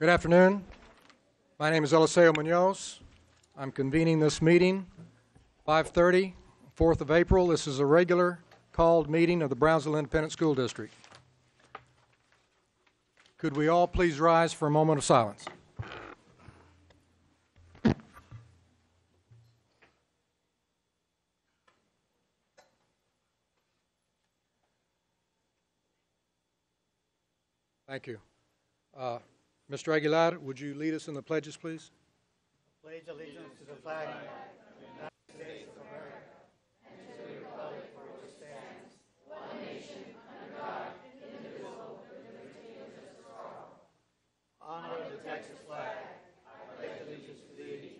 Good afternoon. My name is Eliseo Munoz. I'm convening this meeting, 5:30, 4th of April. This is a regular called meeting of the Brownsville Independent School District. Could we all please rise for a moment of silence? Thank you. Uh, Mr. Aguilar, would you lead us in the pledges, please? pledge allegiance to the flag of the United States of America and to the republic for which it stands, one nation, under God, indivisible, with liberty and justice for all. honor the Texas flag. I pledge allegiance to thee.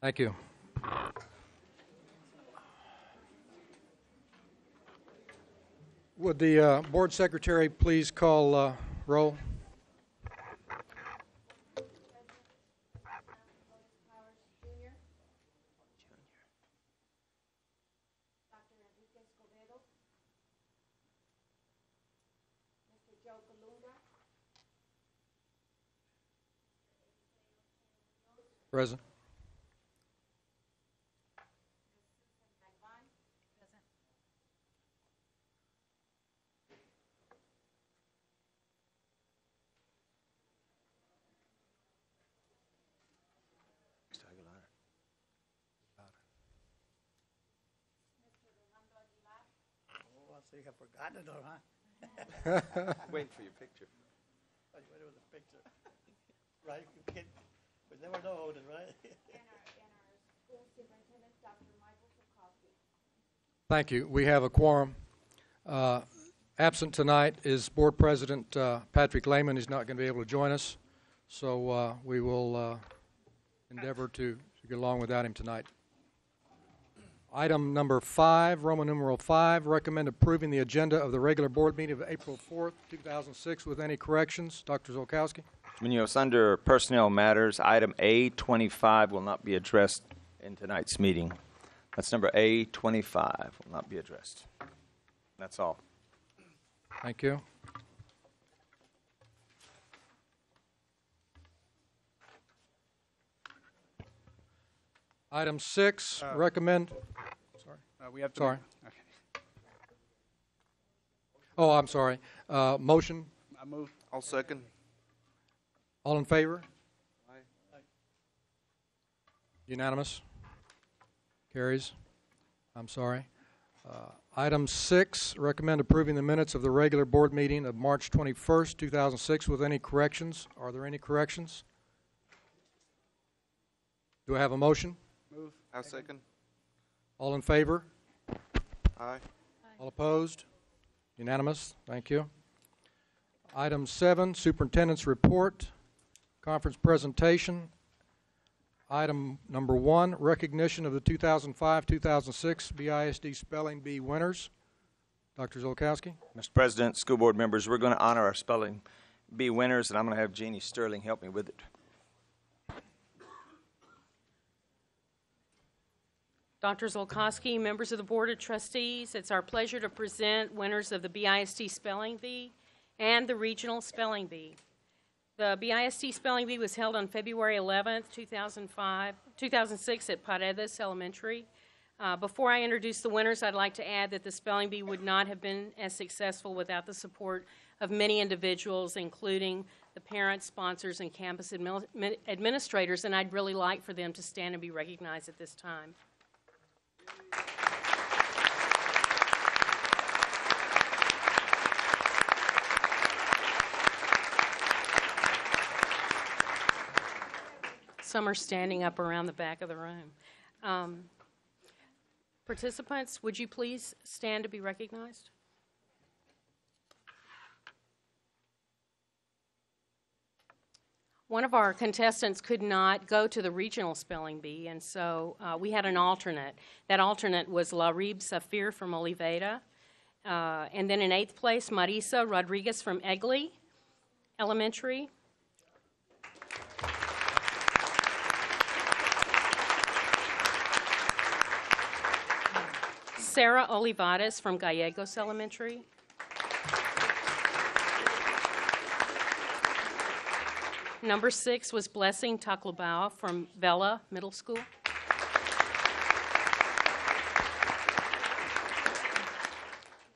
Thank you. Would the uh, board secretary please call uh, roll? Present. Magvan. Present. Oh, so you have forgotten it, all, huh? Waiting for your picture. I went with the picture. Right, you kid, we never know, Odin, right? And our, and our school superintendent, Dr. Michael Zolkowski. Thank you. We have a quorum. Uh, Absent tonight is Board President uh, Patrick Lehman. He's not going to be able to join us, so uh, we will uh, endeavor to to get along without him tonight. Item number five, Roman numeral five, recommend approving the agenda of the regular board meeting of April 4th, 2006 with any corrections. Dr. Zolkowski? Munoz, under personnel matters, item A25 will not be addressed in tonight's meeting. That's number A25, will not be addressed. That's all. Thank you. Item six, recommend, Uh, we have to. Sorry. Okay. oh, I'm sorry, Uh, motion, I move. I'll second. all in favor? Unanimous? Carries? I'm sorry. Uh, Item six, recommend approving the minutes of the regular board meeting of March 21st, 2006 with any corrections. Are there any corrections? Do I have a motion? Move. I'll second. All in favor? Aye. All opposed? Unanimous? Thank you. Item seven, Superintendent's Report, Conference Presentation. Item number one, recognition of the 2005-2006 BISD Spelling Bee winners. Dr. Zolkowski? Mr. President, school board members, we're going to honor our spelling bee winners, and I'm going to have Jeannie Sterling help me with it. Dr. Zolkowski, members of the Board of Trustees, it's our pleasure to present winners of the BISD Spelling Bee and the Regional Spelling Bee. The BISD Spelling Bee was held on February 11, 2005, 2006 at Paredes Elementary. Uh, Before I introduce the winners, I'd like to add that the Spelling Bee would not have been as successful without the support of many individuals, including the parents, sponsors, and campus administrators, and I'd really like for them to stand and be recognized at this time. Some are standing up around the back of the room. Um, Participants, would you please stand to be recognized? One of our contestants could not go to the regional spelling bee, and so uh, we had an alternate. That alternate was Larib Safir from Oliveira. Uh, and then in eighth place, Marisa Rodriguez from Egly Elementary. Sarah Olivares from Gallegos Elementary. Number six was Blessing Taklobao from Vela Middle School.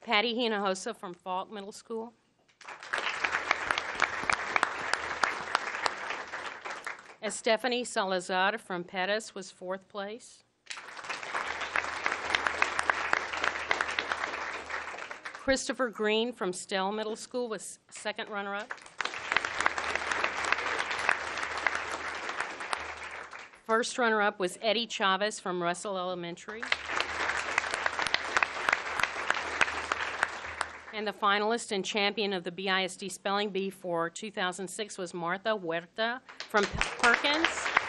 Patty Hinojosa from Faulk Middle School. Stephanie Salazar from Pettis was fourth place. Christopher Green from Stell Middle School was second runner-up. First runner-up was Eddie Chavez from Russell Elementary. And the finalist and champion of the BISD Spelling Bee for 2006 was Martha Huerta from Perkins.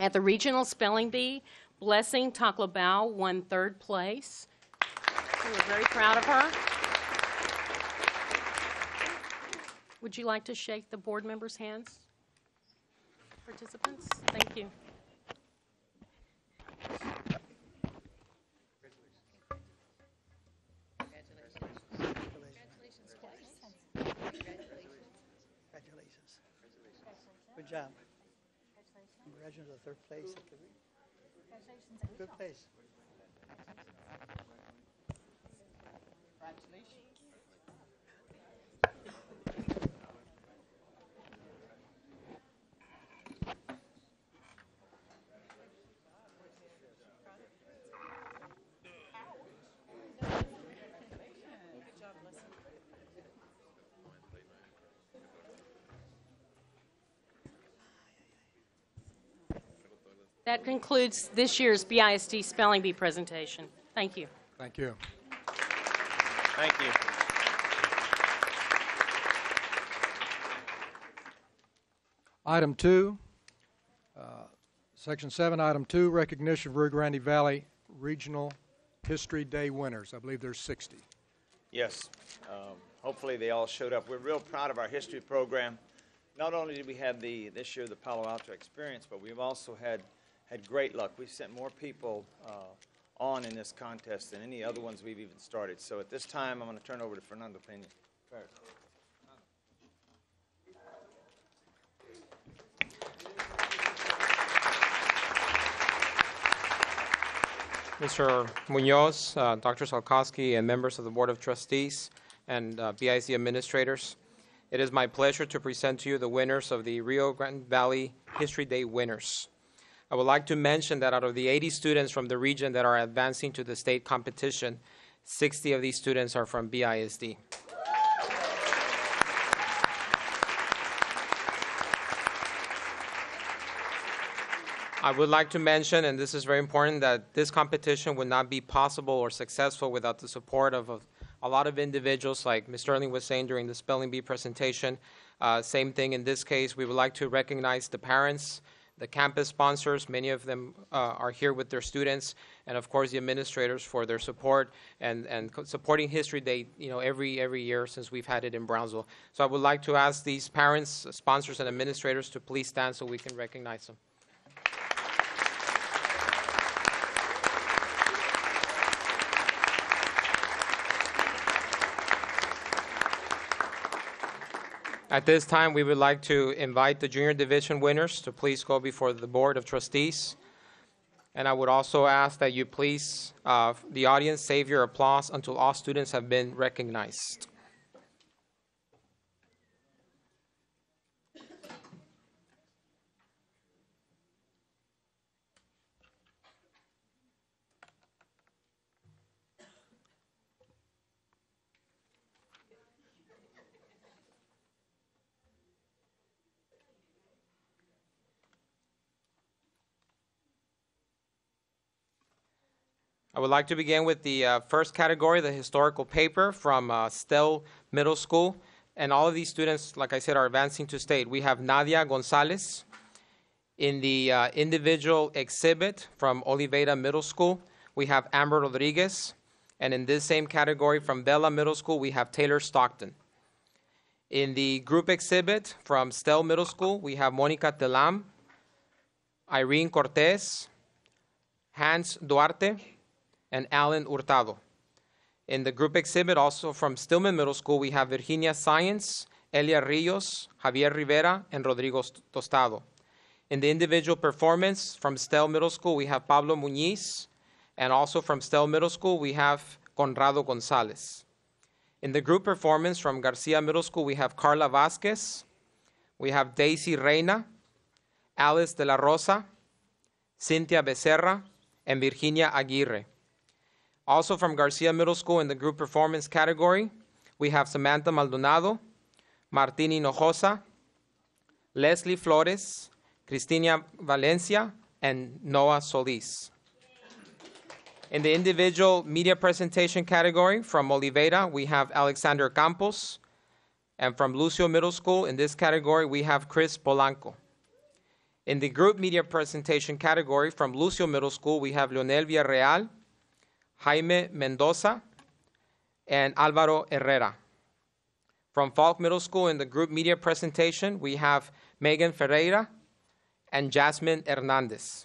At the Regional Spelling Bee, Blessing Taclobao won third place. We were very proud of her. Would you like to shake the board members' hands? Participants? Thank you. Congratulations. Congratulations. Congratulations. Good job. Congratulations on third place. Congratulations. Good place. That concludes this year's BISD Spelling Bee presentation. Thank you. Thank you. Thank you. Item two, uh, section seven, item two, recognition of Rio Grande Valley Regional History Day winners. I believe there's 60. Yes. Um, hopefully they all showed up. We're real proud of our history program. Not only did we have the this year the Palo Alto experience, but we've also had had great luck. We've sent more people uh, on in this contest than any other ones we've even started. So at this time, I'm going to turn over to Fernando Pena. Mr. Munoz, uh, Dr. Zolkowski, and members of the Board of Trustees and uh, BIC administrators, it is my pleasure to present to you the winners of the Rio Grande Valley History Day winners. I would like to mention that out of the 80 students from the region that are advancing to the state competition, 60 of these students are from BISD. I would like to mention, and this is very important, that this competition would not be possible or successful without the support of a, lot of individuals, like Ms. Sterling was saying during the Spelling Bee presentation. Uh, same thing in this case. We would like to recognize the parents, the campus sponsors, many of them uh, are here with their students, and of course the administrators for their support and, and supporting History Day, you know, every, every year since we've had it in Brownsville. So I would like to ask these parents, sponsors, and administrators to please stand so we can recognize them. At this time, we would like to invite the junior division winners to please go before the Board of Trustees. And I would also ask that you please, uh, the audience, save your applause until all students have been recognized. I would like to begin with the uh, first category, the historical paper from uh, Stell Middle School. And all of these students, like I said, are advancing to state. We have Nadia Gonzalez in the uh, individual exhibit from Oliveira Middle School. We have Amber Rodriguez. And in this same category from Vela Middle School, we have Taylor Stockton. In the group exhibit from Stell Middle School, we have Monica Telam, Irene Cortez, Hans Duarte, and Alan Hurtado. In the group exhibit, also from Stillman Middle School, we have Virginia Science, Elia Rios, Javier Rivera, and Rodrigo Tostado. In the individual performance from Stell Middle School, we have Pablo Muñiz, and also from Stell Middle School, we have Conrado Gonzalez. In the group performance from Garcia Middle School, we have Carla Vasquez, we have Daisy Reina, Alice de la Rosa, Cynthia Becerra, and Virginia Aguirre. Also from Garcia Middle School in the group performance category, we have Samantha Maldonado, Martín Hinojosa, Leslie Flores, Cristina Valencia, and Noah Solis. In the individual media presentation category, from Oliveira, we have Alexander Campos, and from Lucio Middle School, in this category, we have Chris Polanco. In the group media presentation category, from Lucio Middle School, we have Leonel Villarreal, Jaime Mendoza, and Alvaro Herrera. From Faulk Middle School, in the group media presentation, we have Megan Ferreira and Jasmine Hernandez.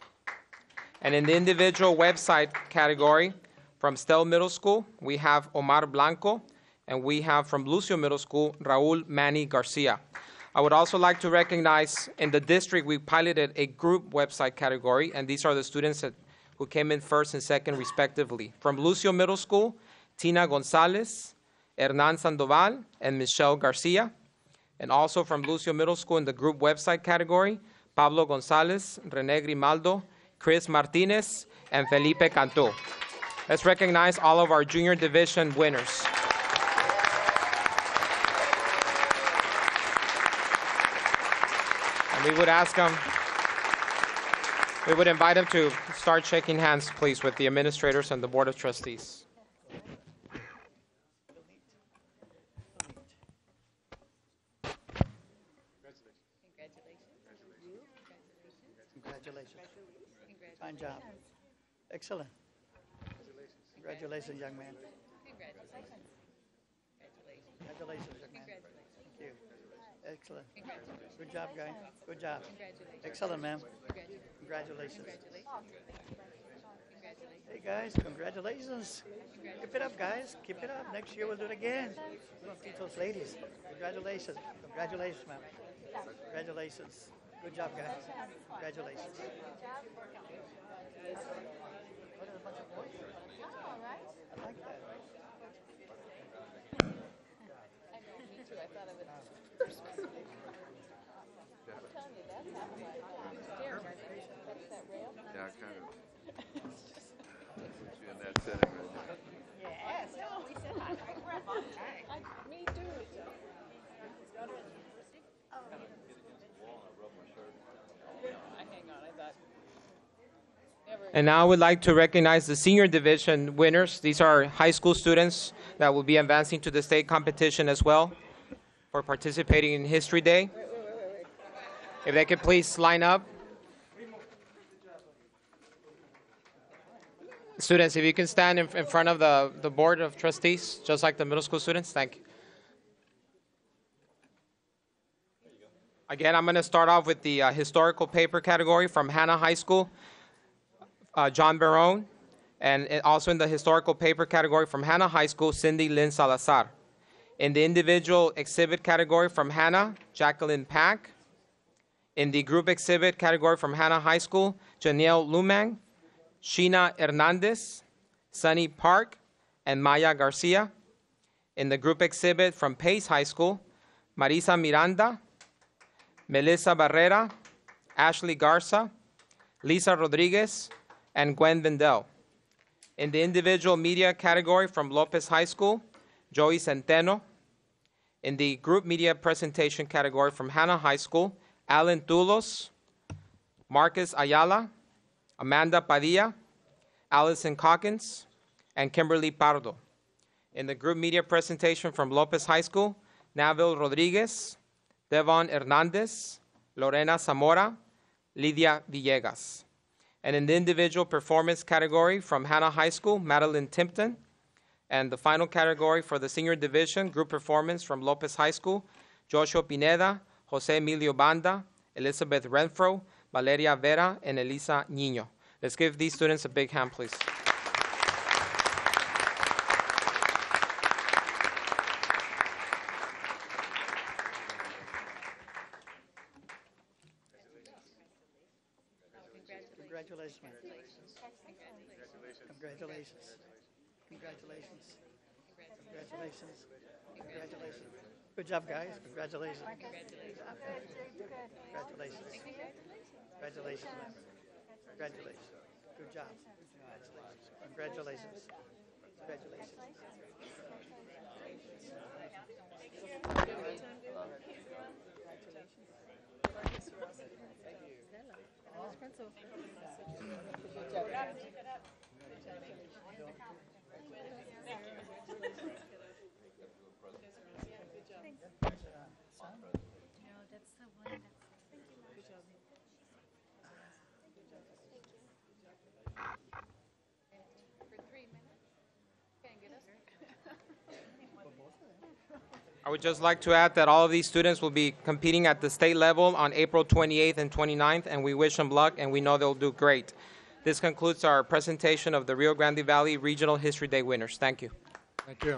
And in the individual website category, from Stell Middle School, we have Omar Blanco, and we have from Lucio Middle School, Raul Manny Garcia. I would also like to recognize in the district, we piloted a group website category, and these are the students that, who came in first and second respectively. From Lucio Middle School, Tina Gonzalez, Hernan Sandoval, and Michelle Garcia. And also from Lucio Middle School in the group website category, Pablo Gonzalez, Rene Grimaldo, Chris Martinez, and Felipe Cantu. Let's recognize all of our junior division winners. And we would ask them, we would invite them to start shaking hands, please, with the administrators and the Board of Trustees. Congratulations. Congratulations. Congratulations. Fine job. Excellent. Congratulations, young man. Congratulations, young man. Thank you. Excellent. Good job, guy. Good job. Excellent, ma'am. Congratulations. Hey, guys, congratulations. Keep it up, guys. Keep it up. Next year we'll do it again. We don't teach those ladies. Congratulations. Congratulations, ma'am. Congratulations. Good job, guys. Congratulations. I like that. Yeah, kind of. You in that setting right there. And now I would like to recognize the senior division winners. These are high school students that will be advancing to the state competition as well for participating in History Day. If they could please line up. Students, if you can stand in, in front of the, the Board of Trustees, just like the middle school students, thank you. Again, I'm going to start off with the uh, historical paper category from Hanna High School uh, John Barone, and also in the historical paper category from Hanna High School, Cindy Lynn Salazar. In the individual exhibit category from Hanna, Jacqueline Pack. In the group exhibit category from Hanna High School, Janelle Lumang, Sheena Hernandez, Sunny Park, and Maya Garcia. In the group exhibit from Pace High School, Marisa Miranda, Melissa Barrera, Ashley Garza, Lisa Rodriguez, and Gwen Vendel. In the individual media category from Lopez High School, Joey Centeno. In the group media presentation category from Hanna High School, Alan Tulos, Marcus Ayala, Amanda Padilla, Allison Calkins, and Kimberly Pardo. In the group media presentation from Lopez High School, Navil Rodriguez, Devon Hernandez, Lorena Zamora, Lydia Villegas. And in the individual performance category from Hanna High School, Madeline Timpton. And the final category for the senior division, group performance from Lopez High School, Joshua Pineda, Jose Emilio Banda, Elizabeth Renfro, Valeria Vera, and Elisa Niño. Let's give these students a big hand, please. Job, guys. Congratulations. Congratulations. Congratulations. ma'am. Congratulations. Good job. Congratulations. Congratulations. I would just like to add that all of these students will be competing at the state level on April 28th and 29th, and we wish them luck, and we know they'll do great. This concludes our presentation of the Rio Grande Valley Regional History Day winners. Thank you. Thank you.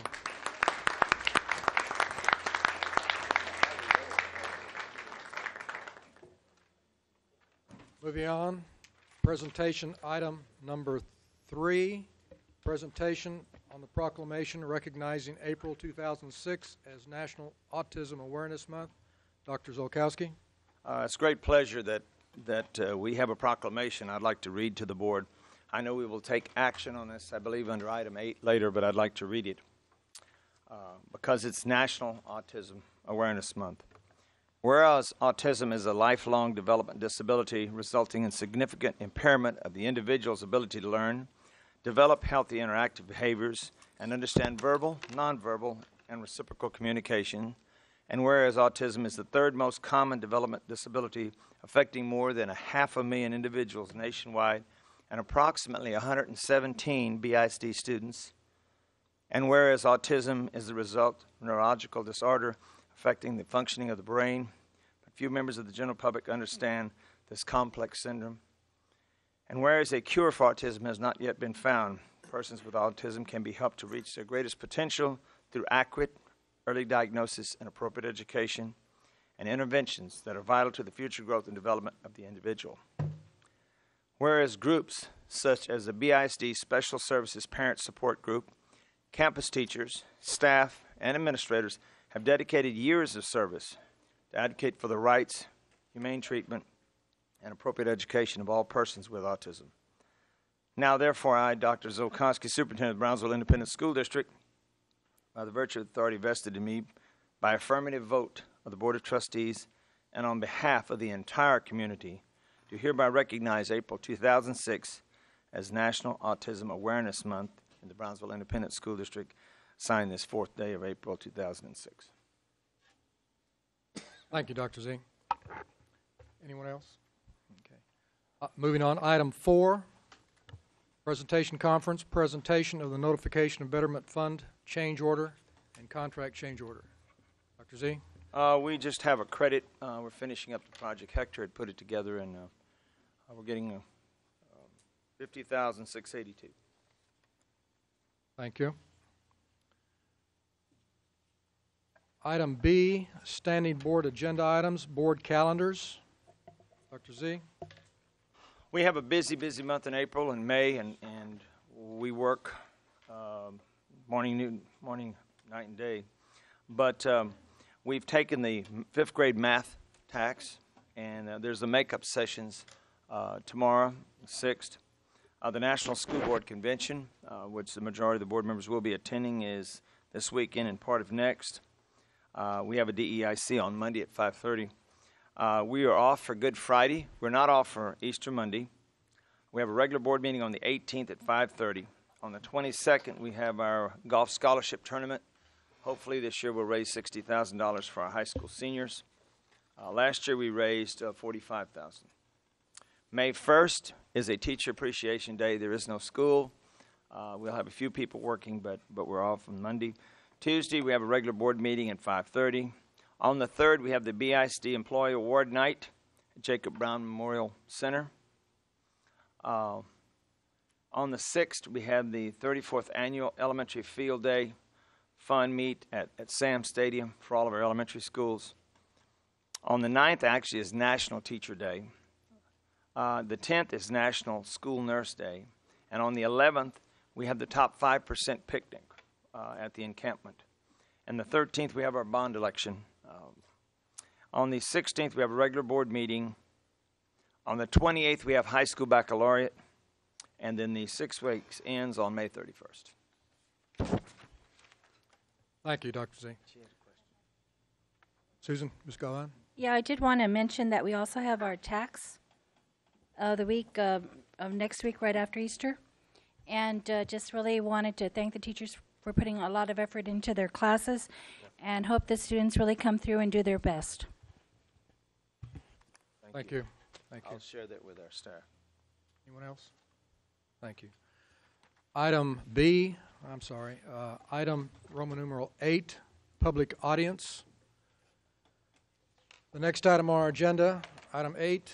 Moving on, presentation item number three, presentation on the proclamation recognizing April 2006 as National Autism Awareness Month. Dr. Zolkowski. Uh, It's a great pleasure that, that uh, we have a proclamation I'd like to read to the board. I know we will take action on this, I believe, under item eight later, but I'd like to read it uh, because it's National Autism Awareness Month. Whereas autism is a lifelong development disability resulting in significant impairment of the individual's ability to learn, develop healthy interactive behaviors, and understand verbal, nonverbal, and reciprocal communication, and whereas autism is the third most common development disability affecting more than a half a million individuals nationwide and approximately 117 BISD students, and whereas autism is the result of neurological disorder affecting the functioning of the brain, but few members of the general public understand this complex syndrome. And whereas a cure for autism has not yet been found, persons with autism can be helped to reach their greatest potential through accurate early diagnosis and appropriate education and interventions that are vital to the future growth and development of the individual. Whereas groups such as the BISD Special Services Parent Support Group, campus teachers, staff, and administrators have dedicated years of service to advocate for the rights, humane treatment, and appropriate education of all persons with autism. Now, therefore, I, Dr. Zolkowski, Superintendent of Brownsville Independent School District, by the virtue of authority vested in me by affirmative vote of the Board of Trustees and on behalf of the entire community, do hereby recognize April 2006 as National Autism Awareness Month in the Brownsville Independent School District, signed this fourth day of April 2006. Thank you, Dr. Z. Anyone else? Uh, Moving on, item four, presentation conference, presentation of the notification of betterment fund change order and contract change order. Dr. Z? Uh, we just have a credit. Uh, we're finishing up the project. Hector had put it together, and uh, uh, we're getting uh, um, 50682 Thank you. Item B, standing board agenda items, board calendars. Dr. Z? We have a busy, busy month in April and May, and, and we work um, morning, noon, morning, night, and day. But um, we've taken the fifth grade math TAKS, and uh, there's the makeup sessions uh, tomorrow, 6th. Uh, the National School Board Convention, uh, which the majority of the board members will be attending, is this weekend and part of next. Uh, we have a DEIC on Monday at 5:30. Uh, we are off for Good Friday. We're not off for Easter Monday. We have a regular board meeting on the 18th at 5:30. On the 22nd, we have our golf scholarship tournament. Hopefully, this year we'll raise $60,000 for our high school seniors. Uh, last year we raised uh, 45,000. May 1st is a teacher appreciation day. There is no school. Uh, we'll have a few people working, but but we're off on Monday. Tuesday we have a regular board meeting at 5:30. On the 3rd, we have the BISD Employee Award Night at Jacob Brown Memorial Center. Uh, on the 6th, we have the 34th Annual Elementary Field Day Fun Meet at, at Sams Stadium for all of our elementary schools. On the 9th, actually, is National Teacher Day. Uh, the 10th is National School Nurse Day. And on the 11th, we have the top 5% picnic uh, at the encampment. And the 13th, we have our bond election. Um, on the 16th, we have a regular board meeting. On the 28th, we have high school baccalaureate. And then the six weeks ends on May 31st. Thank you, Dr. Z. Susan, Ms. Golan? Yeah, I did want to mention that we also have our TAKS uh, the week uh, of next week, right after Easter, and uh, just really wanted to thank the teachers for putting a lot of effort into their classes, and hope the students really come through and do their best. Thank you. Thank you. I'll share that with our staff. Anyone else? Thank you. Item B, I'm sorry, uh, item Roman numeral 8, public audience. The next item on our agenda, item 8,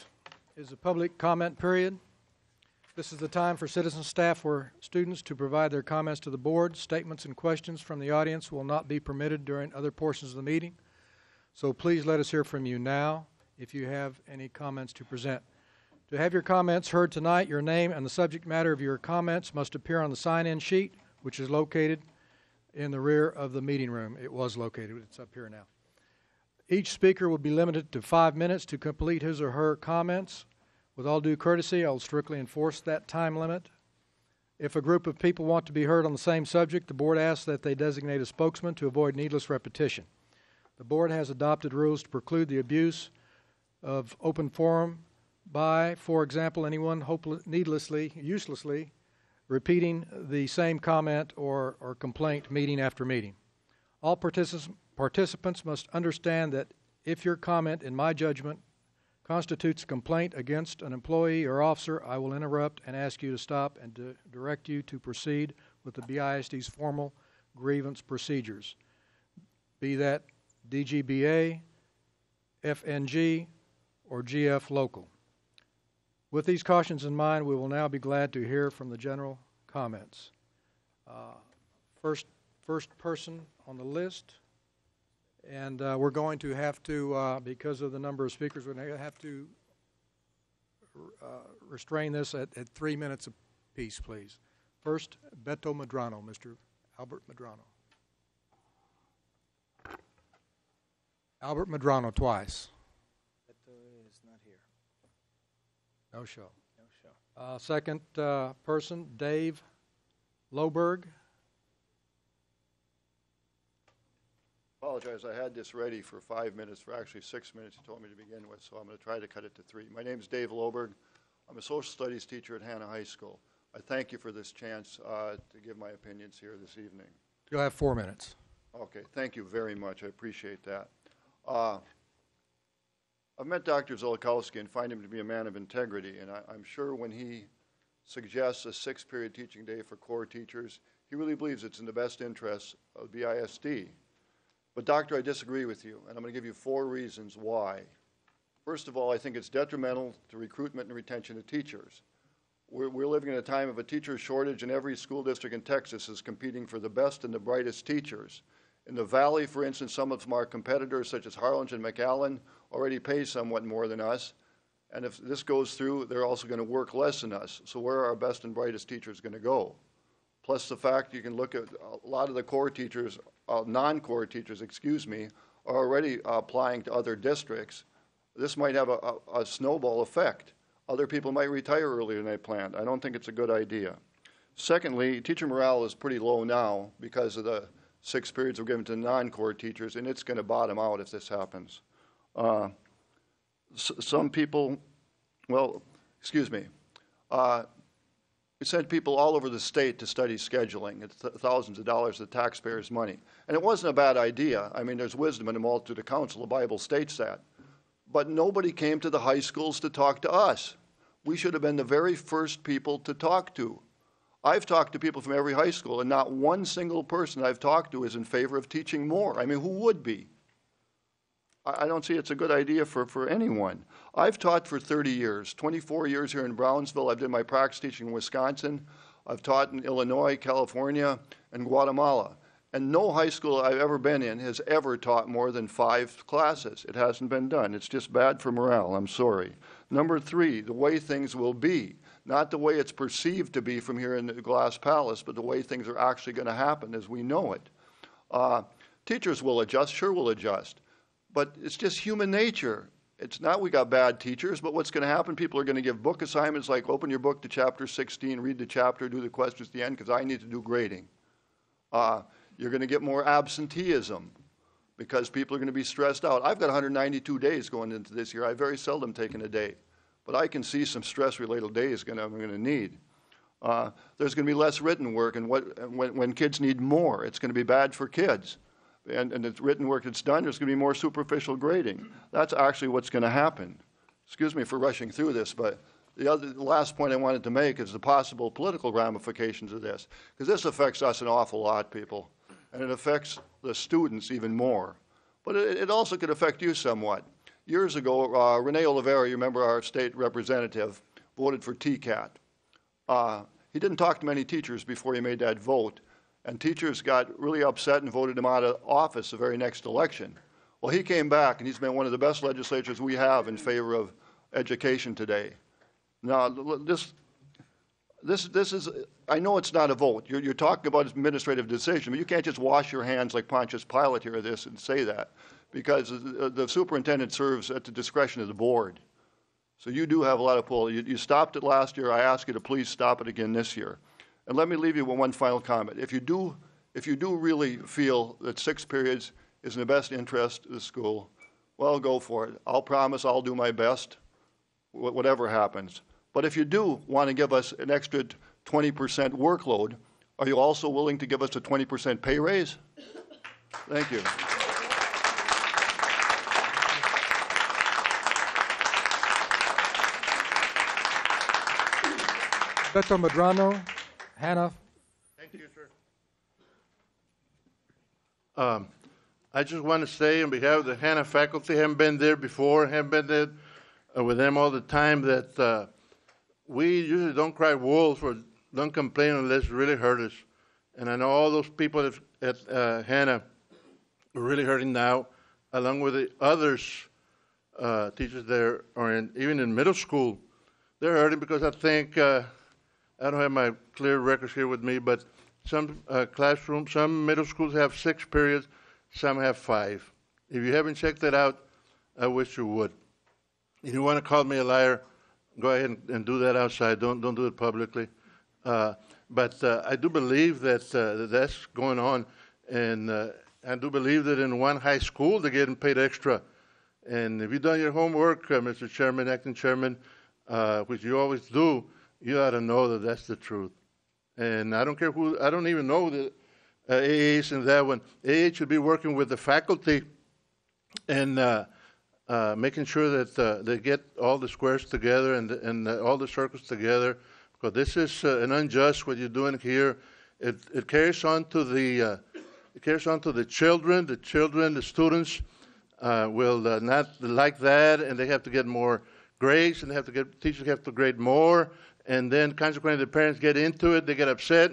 is a public comment period. This is the time for citizen staff or students to provide their comments to the board. Statements and questions from the audience will not be permitted during other portions of the meeting. So please let us hear from you now if you have any comments to present. To have your comments heard tonight, your name and the subject matter of your comments must appear on the sign-in sheet, which is located in the rear of the meeting room. It was located, it's up here now. Each speaker will be limited to five minutes to complete his or her comments. With all due courtesy, I'll strictly enforce that time limit. If a group of people want to be heard on the same subject, the board asks that they designate a spokesman to avoid needless repetition. The board has adopted rules to preclude the abuse of open forum by, for example, anyone hopeless, needlessly, uselessly repeating the same comment or, or complaint meeting after meeting. All participants must understand that if your comment, in my judgment, constitutes a complaint against an employee or officer, I will interrupt and ask you to stop and to direct you to proceed with the BISD's formal grievance procedures, be that DGBA, FNG, or GF local. With these cautions in mind, we will now be glad to hear from the general comments. Uh, First, first person on the list, and uh, we're going to have to, uh, because of the number of speakers, we're going to have to uh, restrain this at, at three minutes apiece, please. First, Beto Medrano, Mr. Albert Medrano. Albert Medrano twice. Beto is not here. No show. No show. Uh, Second uh, person, Dave Loberg. I apologize, I had this ready for five minutes, for actually six minutes you told me to begin with, so I'm going to try to cut it to three. My name is Dave Loberg. I'm a social studies teacher at Hanna High School. I thank you for this chance uh, to give my opinions here this evening. You'll have four minutes. Okay, thank you very much. I appreciate that. Uh, I've met Dr. Zolkowski and find him to be a man of integrity, and I, I'm sure when he suggests a six-period teaching day for core teachers, he really believes it's in the best interest of BISD. But, Doctor, I disagree with you, and I'm going to give you four reasons why. First of all, I think it's detrimental to recruitment and retention of teachers. We're, we're living in a time of a teacher shortage, and every school district in Texas is competing for the best and the brightest teachers. In the Valley, for instance, some of our competitors, such as Harlingen and McAllen, already pay somewhat more than us. And if this goes through, they're also going to work less than us. So where are our best and brightest teachers going to go? Plus the fact you can look at a lot of the core teachers, uh, non-core teachers, excuse me, are already applying to other districts. This might have a, a, a snowball effect. Other people might retire earlier than they planned. I don't think it's a good idea. Secondly, teacher morale is pretty low now because of the six periods we're giving to non-core teachers, and it's going to bottom out if this happens. Uh, some people, well, excuse me, uh, we sent people all over the state to study scheduling. It's th- thousands of dollars of taxpayers' money. And it wasn't a bad idea. I mean, there's wisdom in the multitude of counsel. The Bible states that. But nobody came to the high schools to talk to us. We should have been the very first people to talk to. I've talked to people from every high school, and not one single person I've talked to is in favor of teaching more. I mean, who would be? I don't see it's a good idea for, for anyone. I've taught for 30 years, 24 years here in Brownsville. I've done my practice teaching in Wisconsin. I've taught in Illinois, California, and Guatemala. And no high school I've ever been in has ever taught more than five classes. It hasn't been done. It's just bad for morale. I'm sorry. Number three, the way things will be. not the way it's perceived to be from here in the Glass Palace, but the way things are actually going to happen as we know it. Uh, teachers will adjust, sure will adjust, but it's just human nature. It's not we got bad teachers, but what's going to happen? People are going to give book assignments like open your book to chapter 16, read the chapter, do the questions at the end because I need to do grading. Uh, you're going to get more absenteeism because people are going to be stressed out. I've got 192 days going into this year. I have very seldom taken a day, but I can see some stress-related days gonna, I'm going to need. Uh, there's going to be less written work, and what, when, when kids need more, it's going to be bad for kids. And, and the written work that's done, there's going to be more superficial grading. That's actually what's going to happen. Excuse me for rushing through this, but the other, the last point I wanted to make is the possible political ramifications of this, because this affects us an awful lot, people, and it affects the students even more. But it, it also could affect you somewhat. Years ago, uh, Rene Oliveira, you remember our state representative, voted for TCAT. Uh, he didn't talk to many teachers before he made that vote, and teachers got really upset and voted him out of office the very next election. Well, he came back, and he's been one of the best legislatures we have in favor of education today. Now, this, this, this is, I know it's not a vote. You're, you're talking about administrative decision, but you can't just wash your hands like Pontius Pilate here this and say that, because the the superintendent serves at the discretion of the board. So you do have a lot of pull. You, you stopped it last year. I ask you to please stop it again this year. And let me leave you with one final comment. If you do, if you do really feel that six periods is in the best interest of the school, well, go for it. I'll promise I'll do my best, whatever happens. But if you do want to give us an extra 20% workload, are you also willing to give us a 20% pay raise? Thank you. Beto Medrano, Hanna, Thank you, sir. Um, I just want to say on behalf of the Hanna faculty, haven't been there before, haven't been there uh, with them all the time, that uh, we usually don't cry wolf or don't complain unless it really hurt us. And I know all those people at, at uh, Hanna are really hurting now, along with the others, uh, teachers there, or in, even in middle school. They're hurting because I think uh, I don't have my clear records here with me, but some uh, classrooms, some middle schools have six periods, some have five. If you haven't checked that out, I wish you would. If you want to call me a liar, go ahead and, and do that outside. Don't don't do it publicly. Uh, but uh, I do believe that, uh, that that's going on, and uh, I do believe that in one high school they're getting paid extra. And if you've done your homework, uh, Mr. Chairman, Acting Chairman, uh, which you always do, you ought to know that that's the truth. And I don't care who, I don't even know the uh, AAs in that one. AA should be working with the faculty and uh, uh, making sure that uh, they get all the squares together and, and uh, all the circles together. Because this is uh, an unjust what you're doing here. It, it carries on to the it carries on to the children. The children, the students, will not like that, and they have to get more grades, and they have to get teachers have to grade more, and then consequently the parents get into it. They get upset.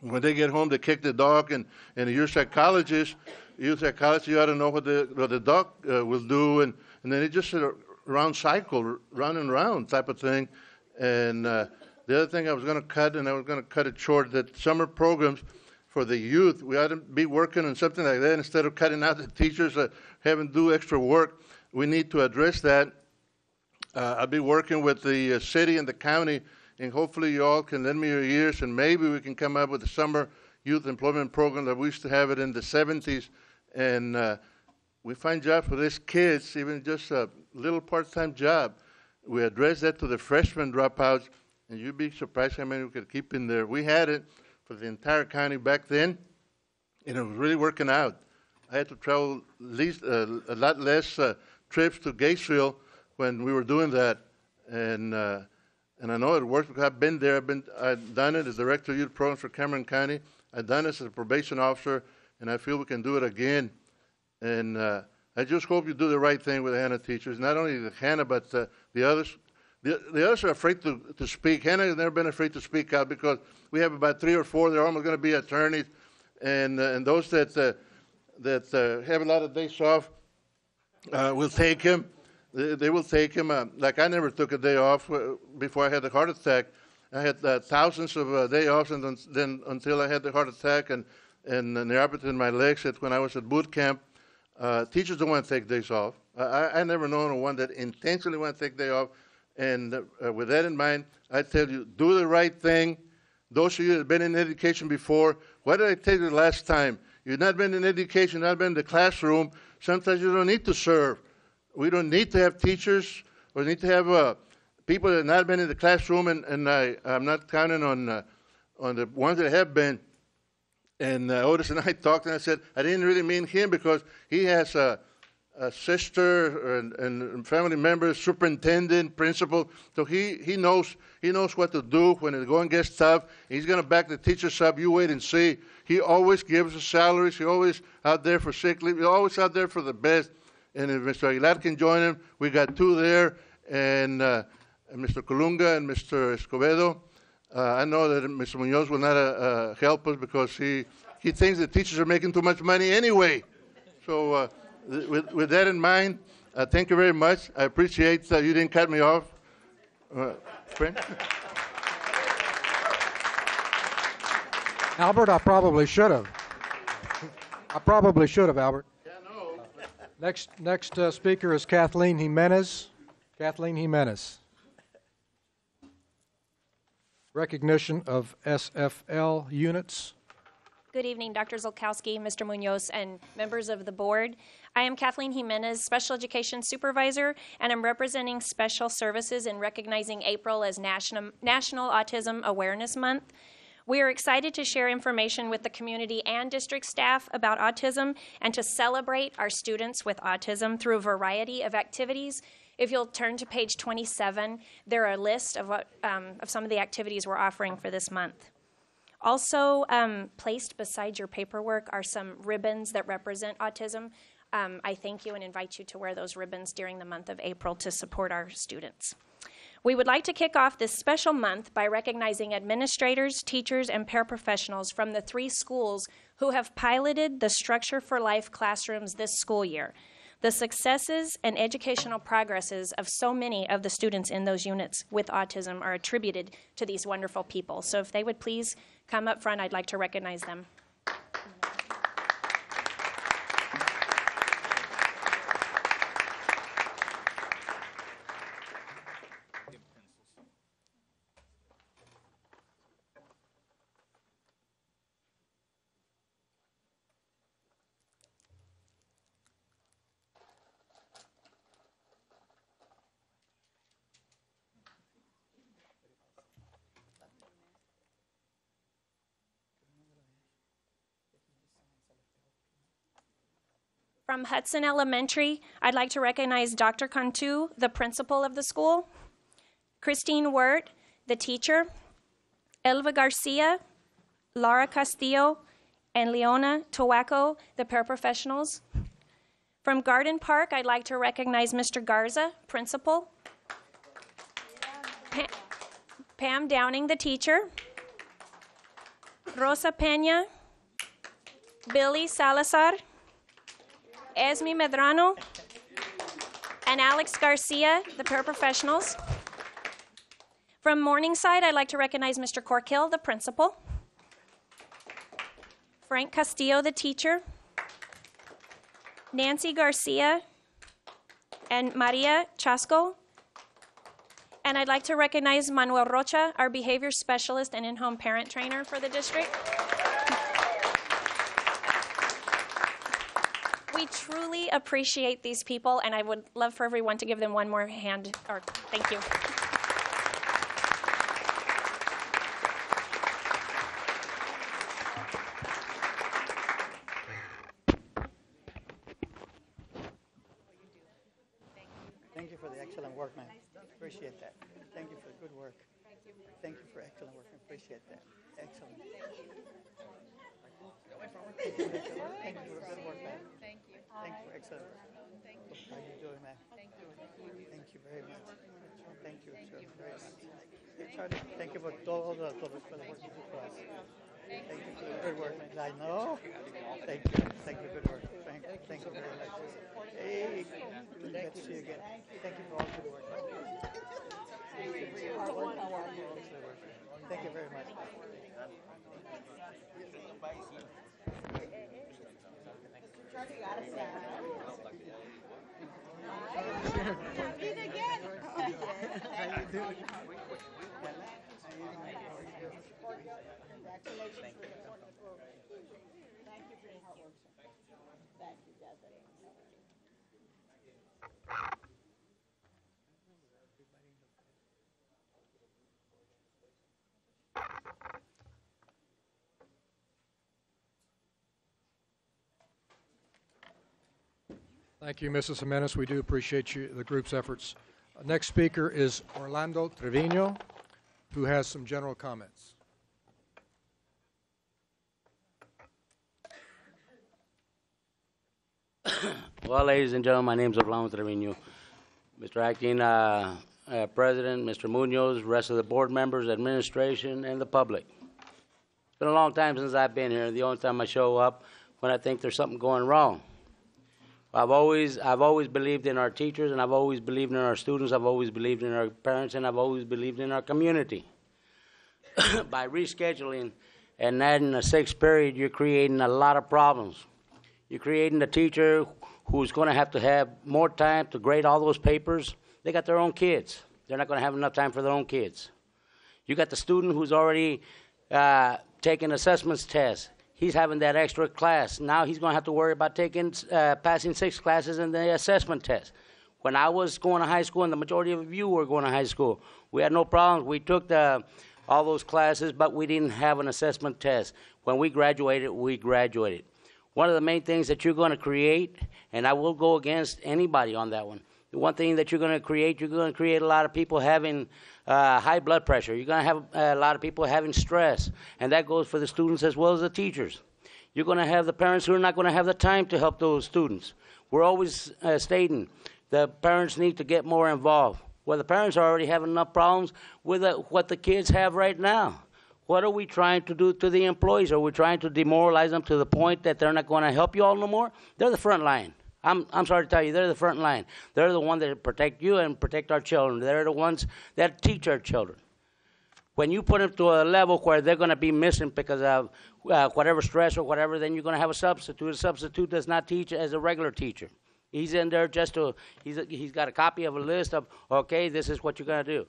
When they get home, they kick the dog, and, and you're a psychologist. You're a psychologist, you ought to know what the, what the dog uh, will do, and, and then it just a round cycle, round and round type of thing. And uh, the other thing I was going to cut, and I was going to cut it short, that summer programs for the youth, we ought to be working on something like that instead of cutting out the teachers, uh, having to do extra work. We need to address that. Uh, I'll be working with the uh, city and the county, and hopefully you all can lend me your ears, and maybe we can come up with a summer youth employment program that we used to have it in the 70s, and uh, we find jobs for these kids, even just a little part-time job. We address that to the freshman dropouts, and you'd be surprised how many we could keep in there. We had it for the entire county back then, and it was really working out. I had to travel least, uh, a lot less uh, trips to Gatesville when we were doing that, and uh, and I know it works because I've been there. I've been I've done it as director of youth programs for Cameron County. I've done it as a probation officer, and I feel we can do it again. And uh, I just hope you do the right thing with the Hanna teachers, not only the Hanna but uh, the others. The, the others are afraid to, to speak. Hanna has never been afraid to speak out because we have about three or four. They're almost going to be attorneys, and uh, and those that uh, that uh, have a lot of days off will take them. They, will take him. Uh, like I never took a day off uh, before I had the heart attack. I had uh, thousands of uh, day offs, and then, until I had the heart attack and and neuropathy in my legs, that when I was at boot camp, uh, teachers don't want to take days off. I, I never known a one that intentionally want to take day off. And uh, with that in mind, I tell you, do the right thing. Those of you that have been in education before, what did I tell you last time? You've not been in education, not been in the classroom. Sometimes you don't need to serve. We don't need to have teachers or need to have uh, people that have not been in the classroom, and, and I, I'm not counting on, uh, on the ones that have been. And uh, Otis and I talked, and I said, I didn't really mean him because he has a, a sister and, and family members, superintendent, principal. So he, he knows he knows what to do when the going gets tough. He's going to back the teachers up. You wait and see. He always gives us salaries. He always out there for sick leave. He's always out there for the best. And if Mr. Aguilar can join him, we got two there, and, uh, Mr. Colunga and Mr. Escobedo. Uh, I know that Mr. Munoz will not uh, uh, help us because he, he thinks the teachers are making too much money anyway. So uh, th- with, with that in mind, uh, thank you very much. I appreciate that you didn't cut me off. Friend? Albert, I probably should have. I probably should have, Albert. Next, next uh, speaker is Kathleen Jimenez. Kathleen Jimenez. Recognition of SFL units. Good evening, Dr. Zolkowski, Mr. Munoz, and members of the board. I am Kathleen Jimenez, Special Education Supervisor, and I'm representing Special Services in recognizing April as National, National Autism Awareness Month. We are excited to share information with the community and district staff about autism and to celebrate our students with autism through a variety of activities. If you'll turn to page 27, there are a list of, what, um, of some of the activities we're offering for this month. Also, um, placed beside your paperwork are some ribbons that represent autism. Um, I thank you and invite you to wear those ribbons during the month of April to support our students. We would like to kick off this special month by recognizing administrators, teachers, and paraprofessionals from the three schools who have piloted the Structure for Life classrooms this school year. The successes and educational progresses of so many of the students in those units with autism are attributed to these wonderful people. So, if they would please come up front, I'd like to recognize them. From Hudson Elementary, I'd like to recognize Dr. Cantu, the principal of the school, Christine Wirt, the teacher, Elva Garcia, Laura Castillo, and Leona Towacco, the paraprofessionals. From Garden Park, I'd like to recognize Mr. Garza, principal, Pa- Pam Downing, the teacher, Rosa Pena, Billy Salazar, Esme Medrano, and Alex Garcia, the paraprofessionals. From Morningside, I'd like to recognize Mr. Corkill, the principal, Frank Castillo, the teacher, Nancy Garcia, and Maria Chasco. And I'd like to recognize Manuel Rocha, our behavior specialist and in home parent trainer for the district. We truly appreciate these people, and I would love for everyone to give them one more hand. Or thank you. Thank you for the excellent work, man. Appreciate that. Thank you for the good work. Thank you for excellent work. Appreciate that. Excellent. Thank you for the good work, man. Thank you. Thank you for excellent work. Thank you. How you doing, man? Thank you. Thank you very much. Thank you, sir, very much. Hey, Charlie, thank you for all the, for the for the work you do for us. Thank you for the good work, man. I know. Thank you. Thank you. Good work. Thank you. Thank you very much. Hey, glad to see you again. Thank you for all your work. Thank you very much. Thank you, Mrs. Jimenez. We do appreciate you, the group's efforts. Uh, Next speaker is Orlando Trevino, who has some general comments. Well, ladies and gentlemen, my name is Orlando Trevino. Mr. Acting uh, uh, President, Mr. Munoz, rest of the board members, administration, and the public. It's been a long time since I've been here. The only time I show up when I think there's something going wrong. I've always, I've always believed in our teachers, and I've always believed in our students. I've always believed in our parents, and I've always believed in our community. By rescheduling and adding a sixth period, you're creating a lot of problems. You're creating a teacher who's going to have to have more time to grade all those papers. They got their own kids. They're not going to have enough time for their own kids. You got the student who's already uh, taking assessments tests. He's having that extra class. Now he's going to have to worry about taking uh, passing six classes in the assessment test. When I was going to high school, and the majority of you were going to high school, we had no problems. We took the, all those classes, but we didn't have an assessment test. When we graduated, we graduated. One of the main things that you're going to create, and I will go against anybody on that one. The one thing that you're going to create, you're going to create a lot of people having uh, high blood pressure. You're going to have a lot of people having stress, and that goes for the students as well as the teachers. You're going to have the parents who are not going to have the time to help those students. We're always uh, stating the parents need to get more involved. Well, the parents are already having enough problems with uh, what the kids have right now. What are we trying to do to the employees? Are we trying to demoralize them to the point that they're not going to help you all no more? They're the front line. I'm, I'm sorry to tell you, they're the front line. They're the ones that protect you and protect our children. They're the ones that teach our children. When you put them to a level where they're going to be missing because of uh, whatever stress or whatever, then you're going to have a substitute. A substitute does not teach as a regular teacher. He's in there just to, he's, he's got a copy of a list of, okay, this is what you're going to do.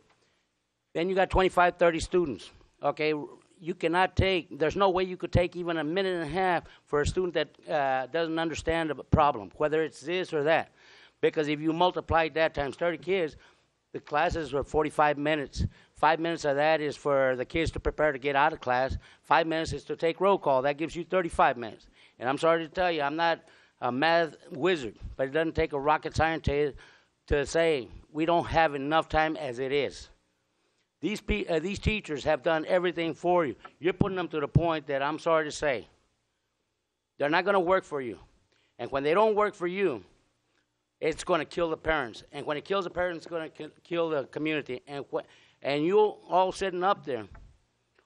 Then you got 25, 30 students. Okay, you cannot take, there's no way you could take even a minute and a half for a student that uh, doesn't understand a problem, whether it's this or that. Because if you multiply that times 30 kids, the classes were 45 minutes. Five minutes of that is for the kids to prepare to get out of class. Five minutes is to take roll call. That gives you 35 minutes. And I'm sorry to tell you, I'm not a math wizard, but it doesn't take a rocket scientist to say we don't have enough time as it is. These, pe- uh, these teachers have done everything for you. You're putting them to the point that I'm sorry to say, they're not going to work for you. And when they don't work for you, it's going to kill the parents. And when it kills the parents, it's going to ki- kill the community. And, wh- and you all sitting up there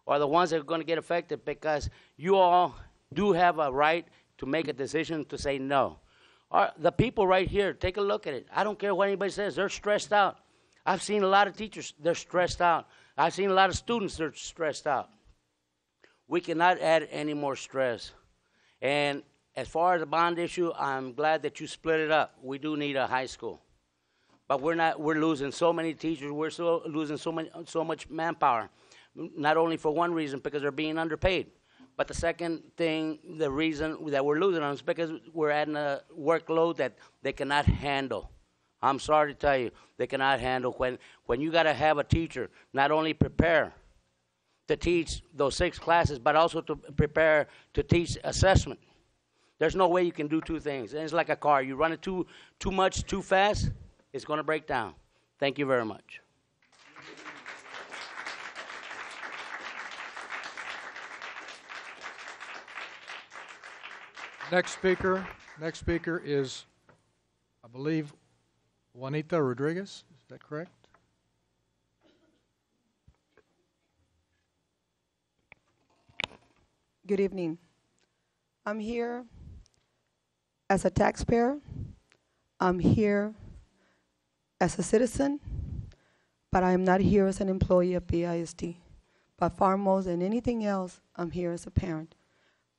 are the ones that are going to get affected because you all do have a right to make a decision to say no. Our, the people right here, take a look at it. I don't care what anybody says, they're stressed out. I've seen a lot of teachers, they're stressed out. I've seen a lot of students, they're stressed out. We cannot add any more stress. And as far as the bond issue, I'm glad that you split it up. We do need a high school. But we're not, we're losing so many teachers, we're so, losing so, many, so much manpower. Not only for one reason, because they're being underpaid. But the second thing, the reason that we're losing them is because we're adding a workload that they cannot handle. I'm sorry to tell you, they cannot handle when, when you got to have a teacher not only prepare to teach those six classes, but also to prepare to teach assessment. There's no way you can do two things. And it's like a car. You run it too, too much, too fast, it's going to break down. Thank you very much. Next speaker, next speaker is, I believe, Juanita Rodriguez. Is that correct? Good evening. I'm here as a taxpayer, I'm here as a citizen, but I am not here as an employee of BISD. But far more than anything else, I'm here as a parent.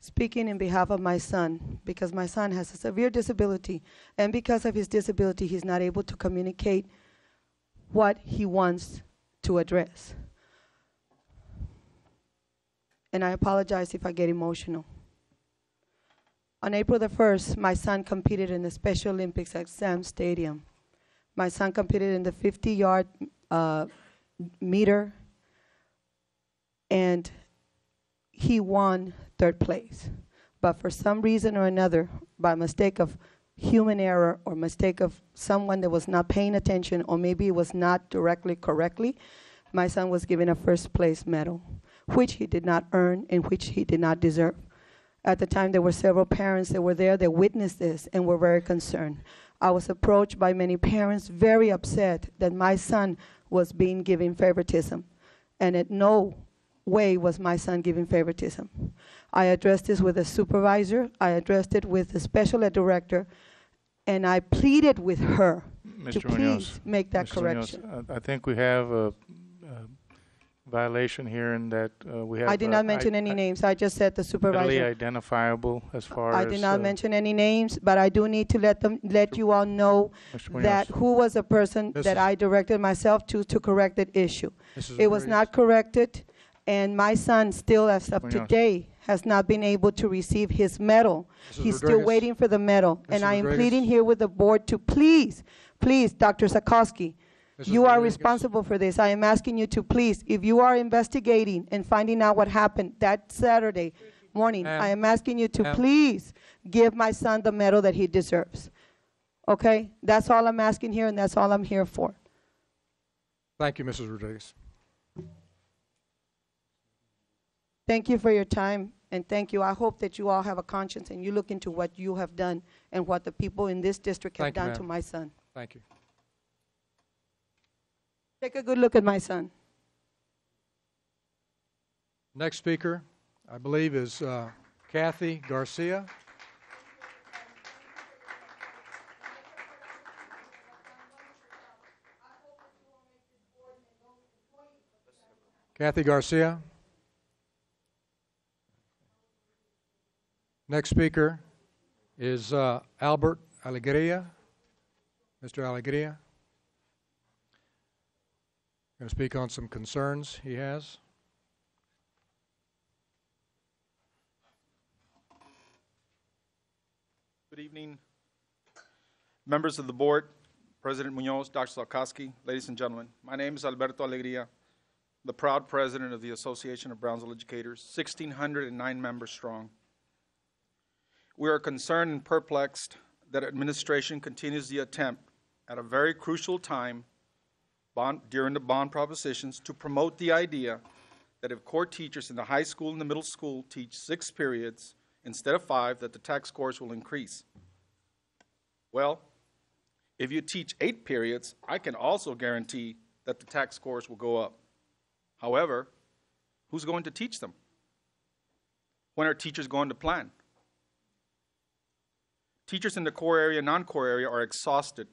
Speaking in behalf of my son, because my son has a severe disability, and because of his disability, he's not able to communicate what he wants to address. And I apologize if I get emotional. On April the 1st, my son competed in the Special Olympics at Sams Stadium. My son competed in the 50 yard uh, meter, and he won third place. But for some reason or another, by mistake of human error or mistake of someone that was not paying attention or maybe it was not directly correctly, my son was given a first place medal, which he did not earn and which he did not deserve. At the time, there were several parents that were there that witnessed this and were very concerned. I was approached by many parents very upset that my son was being given favoritism. And at no way was my son given favoritism. I addressed this with a supervisor, I addressed it with the special ed director, and I pleaded with her to Munoz, please make that Mr. Munoz, correction. I I think we have a a violation here in that uh, we have. I did uh, not mention i- any names, I just said the Readily supervisor. identifiable as far as. I did not uh, mention any names, but I do need to let them, let you all know Mr. Munoz. that who was the person This that is- I directed myself to, to correct that issue. It was not corrected, and my son still, as of Munoz. today, has not been able to receive his medal. Mrs. He's still waiting for the medal, and Mrs. I am Rodriguez. pleading here with the board to please, please, Dr. Zolkowski, Mrs. you are responsible for this. I am asking you to please, if you are investigating and finding out what happened that Saturday morning. I am asking you to please give my son the medal that he deserves. Okay? That's all I'm asking here, and that's all I'm here for. Thank you, Mrs. Rodriguez. Thank you for your time, and thank you. I hope that you all have a conscience and you look into what you have done and what the people in this district have Thank you, done to ma'am. my son. Thank you. Take a good look at my son. Next speaker, I believe, is uh, Kathy Garcia. Kathy Garcia. Next speaker is uh, Albert Alegria. Mr. Alegria. Going to speak on some concerns he has. Good evening, members of the board, President Munoz, Dr. Zolkowski, ladies and gentlemen. My name is Alberto Alegria, the proud president of the Association of Brownsville Educators, 1,609 members strong. We are concerned and perplexed that administration continues the attempt at a very crucial time bond, during the bond propositions to promote the idea that if core teachers in the high school and the middle school teach six periods instead of five, that the TAKS scores will increase. Well, if you teach eight periods, I can also guarantee that the TAKS scores will go up. However, who's going to teach them? When are teachers going to plan? Teachers in the core area, non core area are exhausted,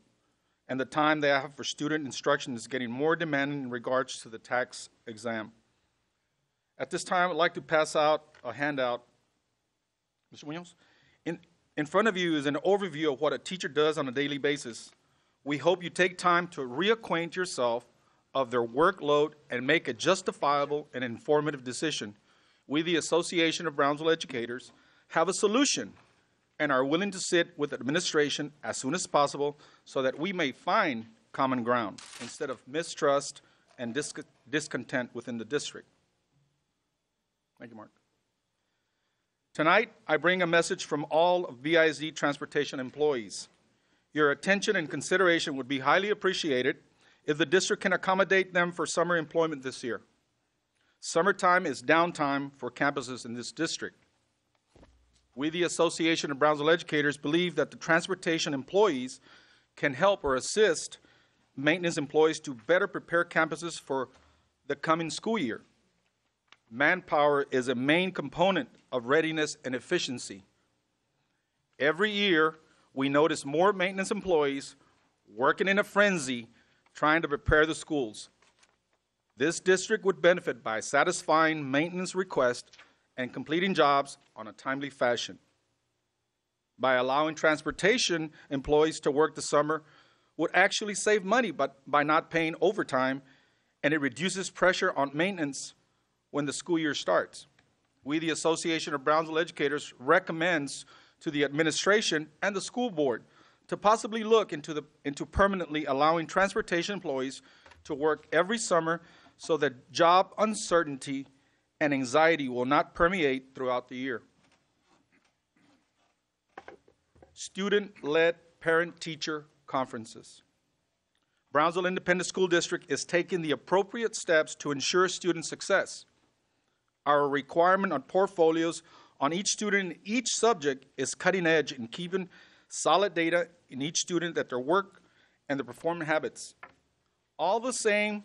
and the time they have for student instruction is getting more demanding in regards to the TAKS exam. At this time, I'd like to pass out a handout. Mr. Williams, In, in front of you is an overview of what a teacher does on a daily basis. We hope you take time to reacquaint yourself of their workload and make a justifiable and informative decision. We, the Association of Brownsville Educators, have a solution and are willing to sit with administration as soon as possible so that we may find common ground instead of mistrust and dis- discontent within the district. Thank you, Mark. Tonight, I bring a message from all of BISD transportation employees. Your attention and consideration would be highly appreciated if the district can accommodate them for summer employment this year. Summertime is downtime for campuses in this district. We, the Association of Brownsville Educators, believe that the transportation employees can help or assist maintenance employees to better prepare campuses for the coming school year. Manpower is a main component of readiness and efficiency. Every year, we notice more maintenance employees working in a frenzy trying to prepare the schools. This district would benefit by satisfying maintenance requests and completing jobs on a timely fashion. By allowing transportation employees to work the summer would actually save money but by not paying overtime, and it reduces pressure on maintenance when the school year starts. We, the Association of Brownsville Educators, recommends to the administration and the school board to possibly look into, the, into permanently allowing transportation employees to work every summer so that job uncertainty and anxiety will not permeate throughout the year. Student-led parent-teacher conferences. Brownsville Independent School District is taking the appropriate steps to ensure student success. Our requirement on portfolios on each student in each subject is cutting edge in keeping solid data in each student at their work and their performance habits. All the same,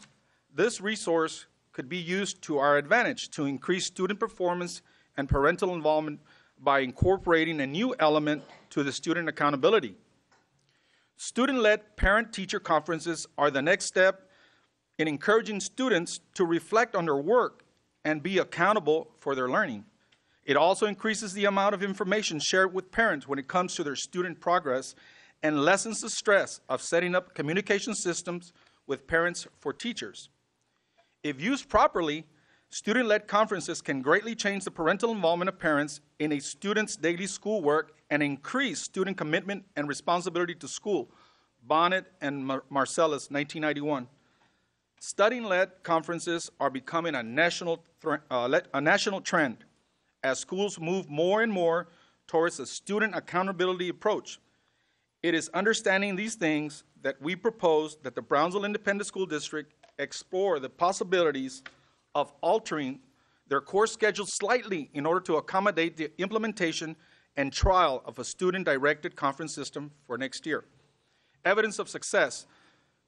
this resource could be used to our advantage to increase student performance and parental involvement by incorporating a new element to the student accountability. Student-led parent-teacher conferences are the next step in encouraging students to reflect on their work and be accountable for their learning. It also increases the amount of information shared with parents when it comes to their student progress and lessens the stress of setting up communication systems with parents for teachers. If used properly, student-led conferences can greatly change the parental involvement of parents in a student's daily schoolwork and increase student commitment and responsibility to school. Bonnet and Mar- Marcellus, 1991. Studying-led conferences are becoming a national, uh, a national trend as schools move more and more towards a student accountability approach. It is understanding these things that we propose that the Brownsville Independent School District explore the possibilities of altering their course schedule slightly in order to accommodate the implementation and trial of a student-directed conference system for next year. Evidence of success.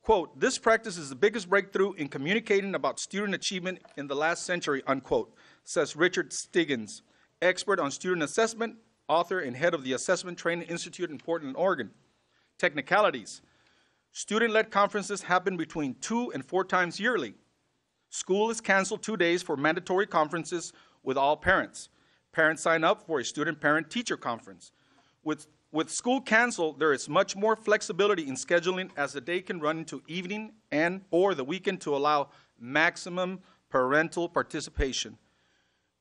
Quote, this practice is the biggest breakthrough in communicating about student achievement in the last century, unquote, says Richard Stiggins, expert on student assessment, author and head of the Assessment Training Institute in Portland, Oregon. Technicalities. Student-led conferences happen between two and four times yearly. School is canceled two days for mandatory conferences with all parents. Parents sign up for a student-parent-teacher conference. With, with school canceled, there is much more flexibility in scheduling as the day can run into evening and or the weekend to allow maximum parental participation.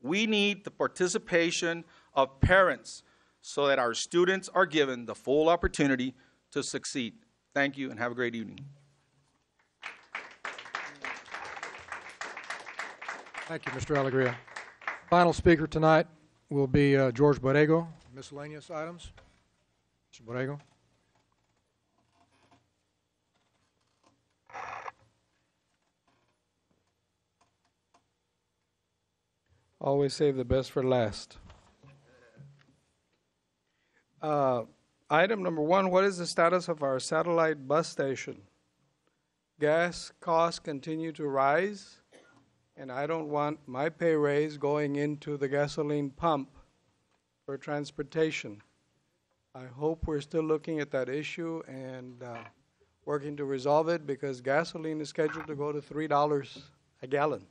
We need the participation of parents so that our students are given the full opportunity to succeed. Thank you and have a great evening. Thank you, Mr. Alegria. Final speaker tonight will be uh, George Borrego, miscellaneous items. Mr. Borrego. Always save the best for last. Uh, Item number one, what is the status of our satellite bus station? Gas costs continue to rise, and I don't want my pay raise going into the gasoline pump for transportation. I hope we're still looking at that issue and uh, working to resolve it because gasoline is scheduled to go to $3 a gallon.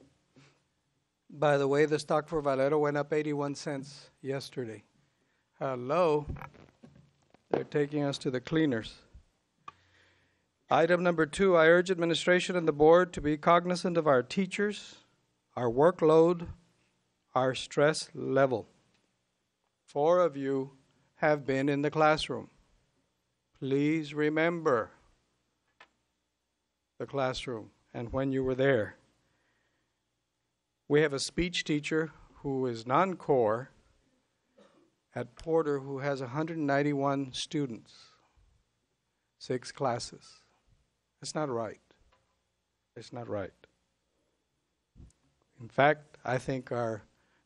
By the way, the stock for Valero went up 81 cents yesterday. Hello. They're taking us to the cleaners. Item number two, I urge administration and the board to be cognizant of our teachers, our workload, our stress level. Four of you have been in the classroom. Please remember the classroom and when you were there. We have a speech teacher who is non core at Porter who has 191 students, six classes. It's not right. It's not right. In fact, I think our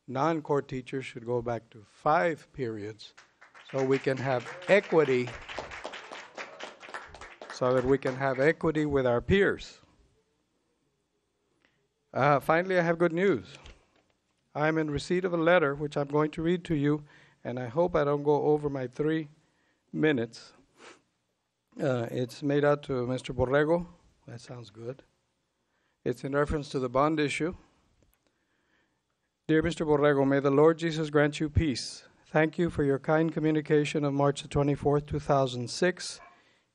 non core teachers should go back to five periods so we can have equity, so that we can have equity with our peers. Uh, finally, I have good news. I'm in receipt of a letter which I'm going to read to you and I hope I don't go over my three minutes. Uh, It's made out to Mr. Borrego. That sounds good. It's in reference to the bond issue. Dear Mr. Borrego, may the Lord Jesus grant you peace. Thank you for your kind communication of March the 24th, 2006,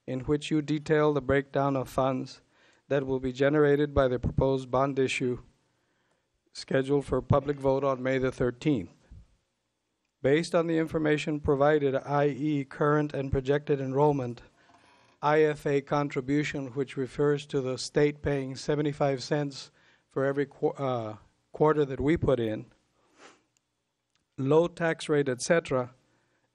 in which you detail the breakdown of funds that will be generated by the proposed bond issue scheduled for public vote on May the 13th. Based on the information provided, i.e., current and projected enrollment, IFA contribution, which refers to the state paying 75 cents for every qu- uh, quarter that we put in, low tax rate, etc.,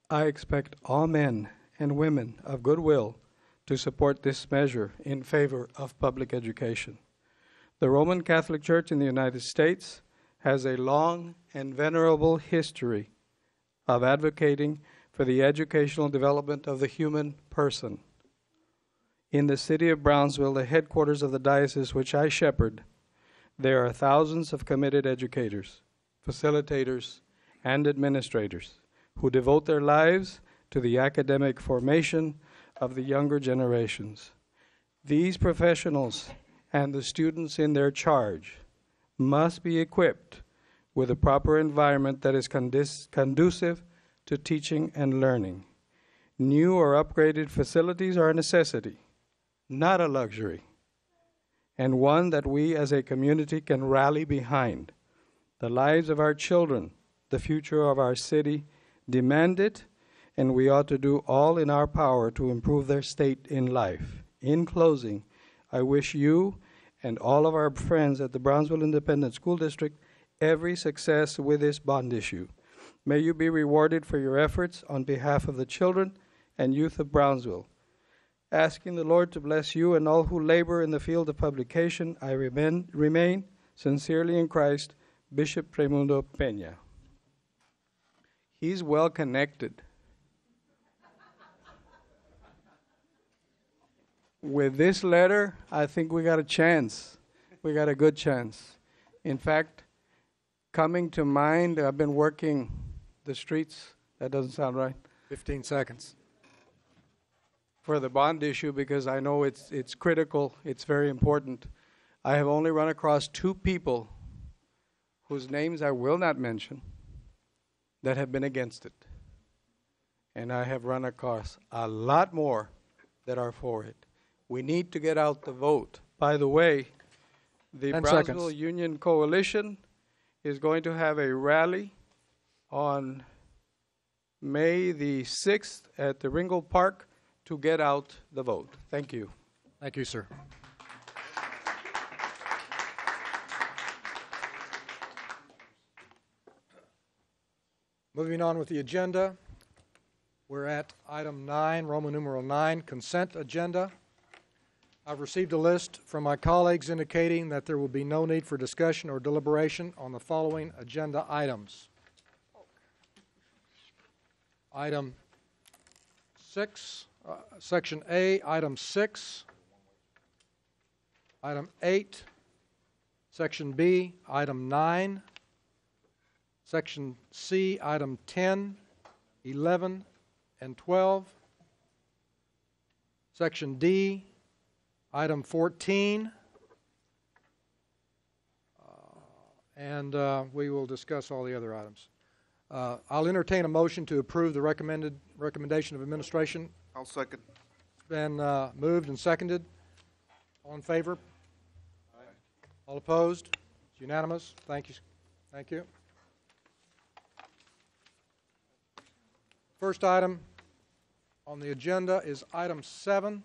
I expect all men and women of goodwill to support this measure in favor of public education. The Roman Catholic Church in the United States has a long and venerable history of advocating for the educational development of the human person. In the city of Brownsville, the headquarters of the diocese which I shepherd, there are thousands of committed educators, facilitators, and administrators who devote their lives to the academic formation of the younger generations. These professionals and the students in their charge must be equipped with a proper environment that is conducive to teaching and learning. New or upgraded facilities are a necessity, not a luxury, and one that we as a community can rally behind. The lives of our children, the future of our city, demand it, and we ought to do all in our power to improve their state in life. In closing, I wish you and all of our friends at the Brownsville Independent School District every success with this bond issue. May you be rewarded for your efforts on behalf of the children and youth of Brownsville. Asking the Lord to bless you and all who labor in the field of publication, I remain, remain sincerely in Christ, Bishop Raymundo Peña. He's well connected. With this letter, I think we got a chance. We got a good chance. In fact, coming to mind, I've been working the streets. That doesn't sound right. 15 seconds. For the bond issue, because I know it's, it's critical, it's very important. I have only run across two people whose names I will not mention that have been against it. And I have run across a lot more that are for it. We need to get out the vote. By the way, the 10 Brownsville. Union Coalition is going to have a rally on May the 6th at the Ringgold Park to get out the vote. Thank you. Thank you, sir. Moving on with the agenda, we're at item nine, Roman numeral nine, consent agenda. I've received a list from my colleagues indicating that there will be no need for discussion or deliberation on the following agenda items. Item six, uh, section A, item six, item eight, section B, item nine, section C, item 10, 11, and 12, section D, item 14, uh, and uh, we will discuss all the other items. Uh, I'll entertain a motion to approve the recommended recommendation of administration. I'll second. It's been uh, moved and seconded. All in favor? All opposed? It's unanimous. Thank you. Thank you. First item on the agenda is item seven.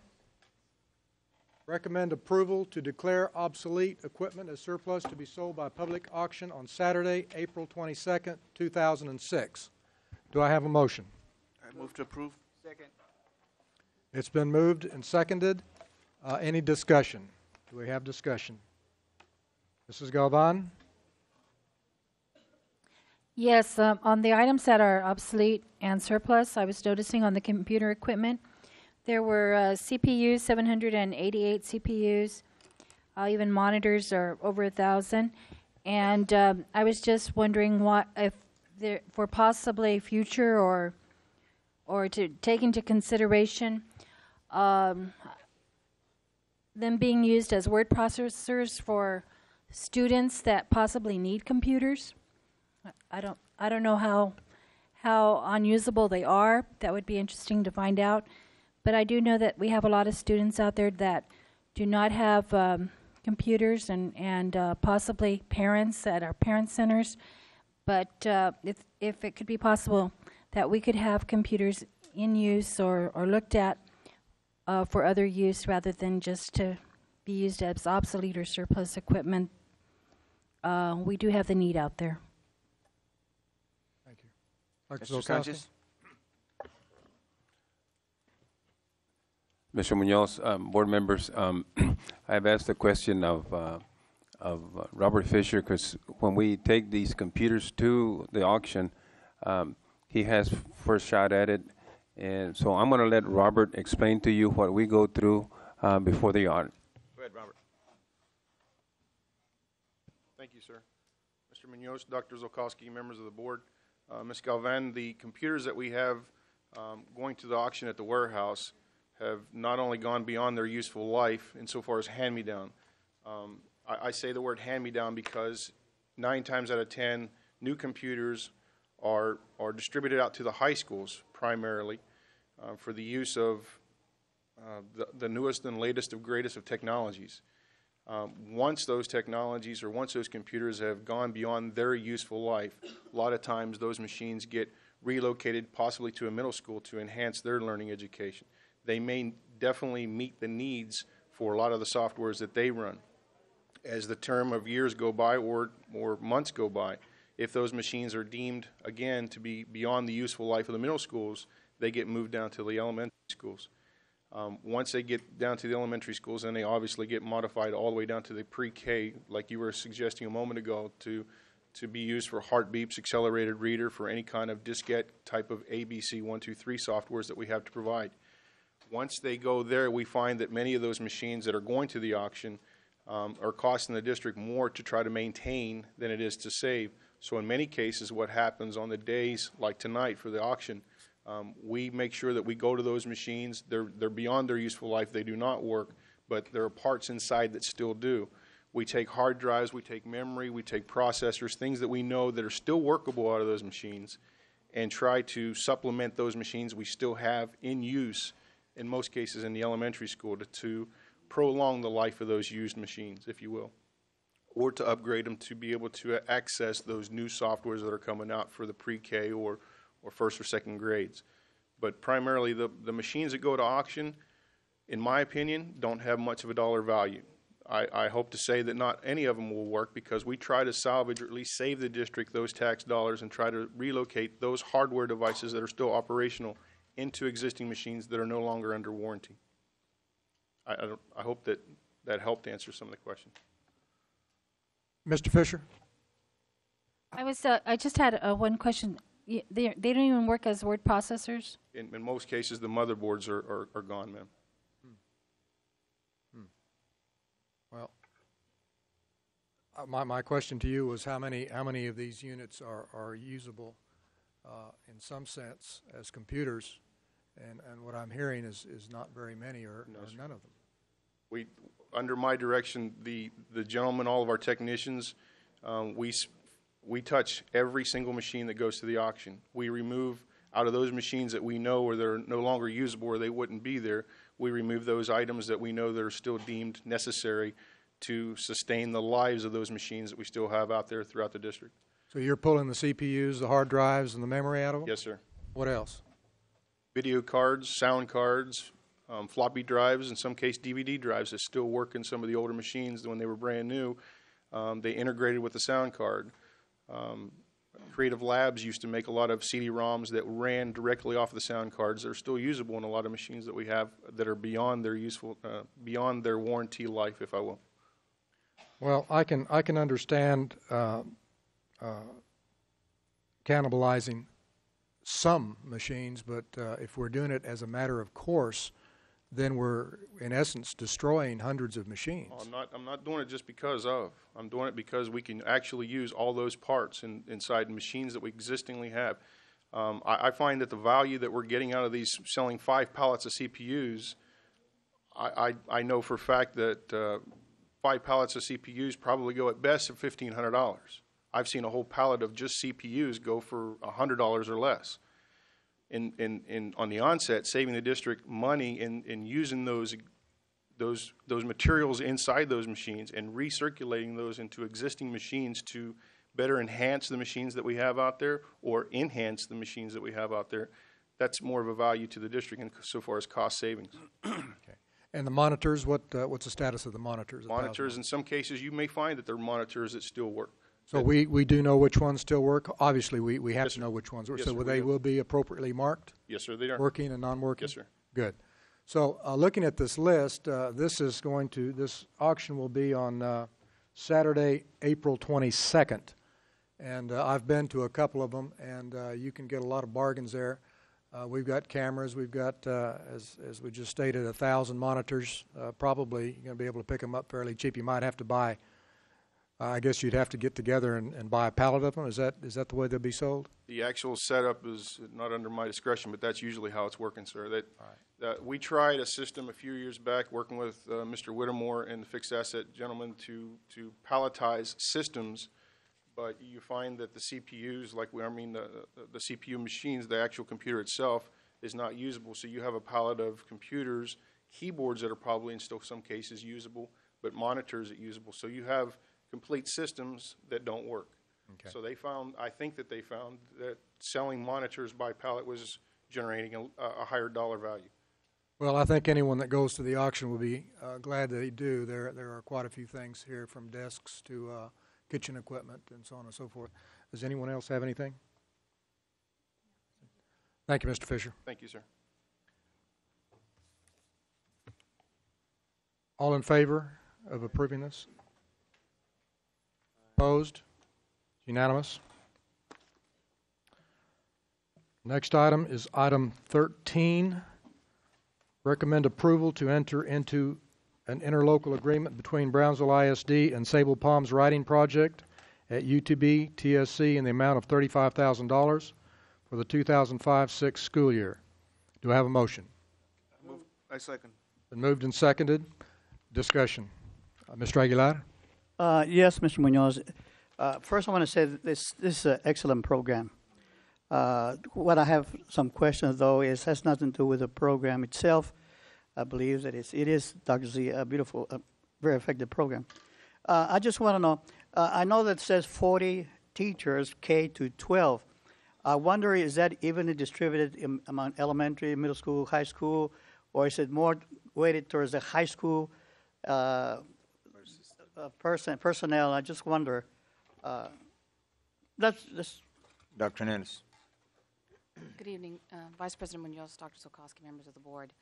Recommend approval to declare obsolete equipment as surplus to be sold by public auction on Saturday, April 22nd, 2006. Do I have a motion? I move to approve. Second. It's been moved and seconded. Uh, Any discussion? Do we have discussion? Mrs. Galvan? Yes, um, on the items that are obsolete and surplus, I was noticing on the computer equipment, there were uh, CPUs, 788 CPUs, uh, even monitors are over a thousand. And um, I was just wondering what, if there, for possibly future or or to take into consideration um, them being used as word processors for students that possibly need computers. I don't, I don't know how, how unusable they are. That would be interesting to find out. But I do know that we have a lot of students out there that do not have um, computers and, and uh, possibly parents at our parent centers. But uh, if, if it could be possible that we could have computers in use or, or looked at uh, for other use rather than just to be used as obsolete or surplus equipment, uh, we do have the need out there. Thank Dr. Mr. Zolkowski? Sanchez? Mr. Munoz, um, board members, um, I've asked the question of, uh, of uh, Robert Fisher, because when we take these computers to the auction, um, he has first shot at it. And so I'm going to let Robert explain to you what we go through uh, before the audit. Go ahead, Robert. Thank you, sir. Mr. Munoz, Dr. Zolkowski, members of the board. Uh, Ms. Galvan, the computers that we have um, going to the auction at the warehouse have not only gone beyond their useful life insofar as hand-me-down. Um, I, I say the word hand-me-down because nine times out of 10, new computers are, are distributed out to the high schools primarily uh, for the use of uh, the, the newest and latest of greatest of technologies. Um, once those technologies or once those computers have gone beyond their useful life, a lot of times those machines get relocated possibly to a middle school to enhance their learning education. They may definitely meet the needs for a lot of the softwares that they run. As the term of years go by or, or months go by, if those machines are deemed, again, to be beyond the useful life of the middle schools, they get moved down to the elementary schools. Um, once they get down to the elementary schools, then they obviously get modified all the way down to the pre-K, like you were suggesting a moment ago, to to be used for heart beeps, accelerated reader, for any kind of diskette type of ABC one two three softwares that we have to provide. Once they go there, we find that many of those machines that are going to the auction um, are costing the district more to try to maintain than it is to save. So in many cases, what happens on the days like tonight for the auction, um, we make sure that we go to those machines. They're, they're beyond their useful life. They do not work, but there are parts inside that still do. We take hard drives, we take memory, we take processors, things that we know that are still workable out of those machines, and try to supplement those machines we still have in use, in most cases in the elementary school, to, to prolong the life of those used machines, if you will, or to upgrade them to be able to access those new softwares that are coming out for the pre-K or or first or second grades. But primarily, the, the machines that go to auction, in my opinion, don't have much of a dollar value. I, I hope to say that not any of them will work because we try to salvage or at least save the district those tax dollars and try to relocate those hardware devices that are still operational into existing machines that are no longer under warranty. I, I, don't, I hope that that helped answer some of the questions. Mr. Fisher? I was, uh, I just had uh, one question. They, they don't even work as word processors? In, in most cases, the motherboards are, are, are gone, ma'am. Well, uh, my, my question to you was how many, how many of these units are, are usable uh, in some sense as computers? And, and what I'm hearing is, is not very many or, or none of them. We, under my direction, the, the gentlemen, all of our technicians, um, we, we touch every single machine that goes to the auction. We remove, out of those machines that we know or they're no longer usable or they wouldn't be there, we remove those items that we know that are still deemed necessary to sustain the lives of those machines that we still have out there throughout the district. So you're pulling the CPUs, the hard drives, and the memory out of them? Yes, sir. What else? Video cards, sound cards, um, floppy drives, in some case DVD drives that still work in some of the older machines when they were brand new. Um, they integrated with the sound card. Um, Creative Labs used to make a lot of CD-ROMs that ran directly off the sound cards that are still usable in a lot of machines that we have that are beyond their useful, uh, beyond their warranty life, if I will. Well, I can, I can understand uh, cannibalizing some machines, but uh, if we're doing it as a matter of course, then we're in essence destroying hundreds of machines. I'm not, I'm not doing it just because of. I'm doing it because we can actually use all those parts in, inside machines that we existingly have. Um, I, I find that the value that we're getting out of these selling five pallets of CPUs, I, I, I know for a fact that uh, five pallets of CPUs probably go at best at fifteen hundred dollars. I've seen a whole pallet of just CPUs go for hundred dollars or less. In, in, in, on the onset, saving the district money in, in using those, those, those materials inside those machines and recirculating those into existing machines to better enhance the machines that we have out there or enhance the machines that we have out there. That's more of a value to the district in so far as cost savings. okay. And the monitors, what, uh, what's the status of the monitors? Monitors, in some cases, you may find that there are monitors that still work. So we, we do know which ones still work? Obviously, we, we have Yes, to sir. know which ones work. Yes, So sir, will we they do. will be appropriately marked? Yes, sir, they are. Working and non-working? Yes, sir. Good. So, uh, looking at this list, uh, this is going to, this auction will be on, uh, Saturday, April twenty-second. And, uh, I've been to a couple of them, and, uh, you can get a lot of bargains there. Uh, we've got cameras, we've got, uh, as, as we just stated, a thousand monitors. Uh, probably, you're gonna be able to pick them up fairly cheap. You might have to buy, I guess you'd have to get together and, and buy a pallet of them. Is that, is that the way they'll be sold? The actual setup is not under my discretion, but that's usually how it's working, sir. That, that, we tried a system a few years back, working with uh, Mr. Whittemore and the fixed asset gentleman to, to palletize systems, but you find that the CPUs, like, we, I mean, the, the CPU machines, the actual computer itself is not usable, so you have a pallet of computers, keyboards that are probably in still some cases usable, but monitors that usable. So you have complete systems that don't work. Okay. So they found, I think that they found that selling monitors by pallet was generating a, a higher dollar value. Well, I think anyone that goes to the auction will be uh, glad that they do. There, there are quite a few things here, from desks to uh, kitchen equipment and so on and so forth. Does anyone else have anything? Thank you, Mr. Fisher. Thank you, sir. All in favor of approving this? Opposed? Unanimous? Next item is item 13. Recommend approval to enter into an interlocal agreement between Brownsville ISD and Sabal Palms Writing Project at UTB TSC in the amount of $35,000 for the 2005-6 school year. Do I have a motion? I second. Been moved and seconded. Discussion. Uh, Mr. Aguilar? Uh, yes, Mr. Munoz. Uh, first, I want to say that this this is an excellent program. Uh, what I have some questions though is has nothing to do with the program itself. I believe that it's, it is Dr. Z a beautiful, uh, very effective program. Uh, I just want to know. Uh, I know that it says 40 teachers K to 12. I wonder is that evenly distributed in, among elementary, middle school, high school, or is it more weighted towards the high school? Uh, person, personnel, I just wonder. Uh, that's, that's Dr. Hernandez. Good evening, uh, Vice President Munoz, Dr. Zolkowski, members of the board.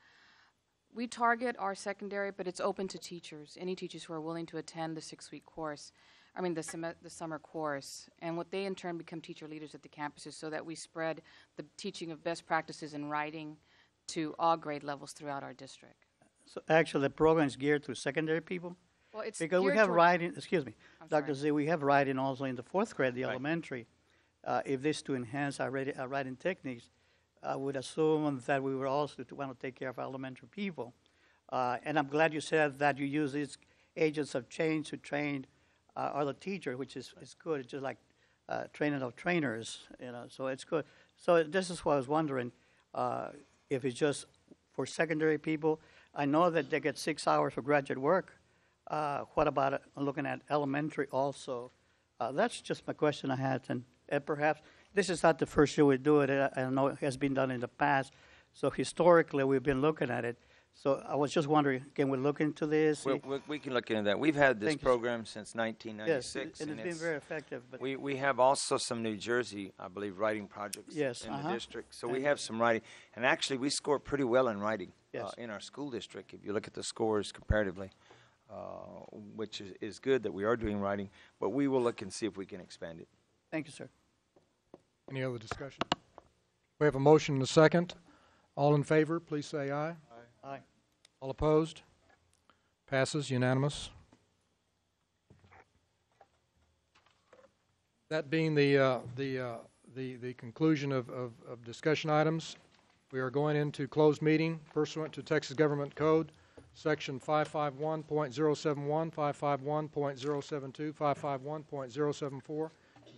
We target our secondary, but it's open to teachers, any teachers who are willing to attend the six-week course, I mean, the, sem- the summer course, and what they in turn become teacher leaders at the campuses so that we spread the teaching of best practices in writing to all grade levels throughout our district. so actually the program is geared to secondary people. Well, it's because we geared have toward- writing. Excuse me, I'm Dr. sorry. Z. We have writing also in the fourth grade, the elementary. Uh, if this to enhance our, writing, our writing techniques, I would assume that we would also to want to take care of our elementary people. Uh, and I'm glad you said that you use these agents of change to train uh, other teachers, which is, is good. It's just like uh, training of trainers, you know. So it's good. So this is what I was wondering uh, if it's just for secondary people. I know that they get six hours for graduate work. Uh, what about uh, looking at elementary also? Uh, that's just my question I had, and, and perhaps this is not the first year we do it. I, I know it has been done in the past. So historically, we've been looking at it. So I was just wondering, can we look into this? We, we, we can look into that. We've had this Thank you, program since yes, 1996. and it's been very effective. But We, we have also some New Jersey, I believe, writing projects Yes, in uh-huh. the district. So we have some writing. And actually, we score pretty well in writing Yes. uh, in our school district, if you look at the scores comparatively, uh, which is, is good that we are doing writing. But we will look and see if we can expand it. thank you, sir. Any other discussion? We have a motion and a second. All in favor, please say aye. Aye. All opposed? Passes unanimous. That being the, uh, the, uh, the, the conclusion of, of, of discussion items. We are going into closed meeting pursuant to Texas Government Code, Section 551.071, 551.072, 551.074,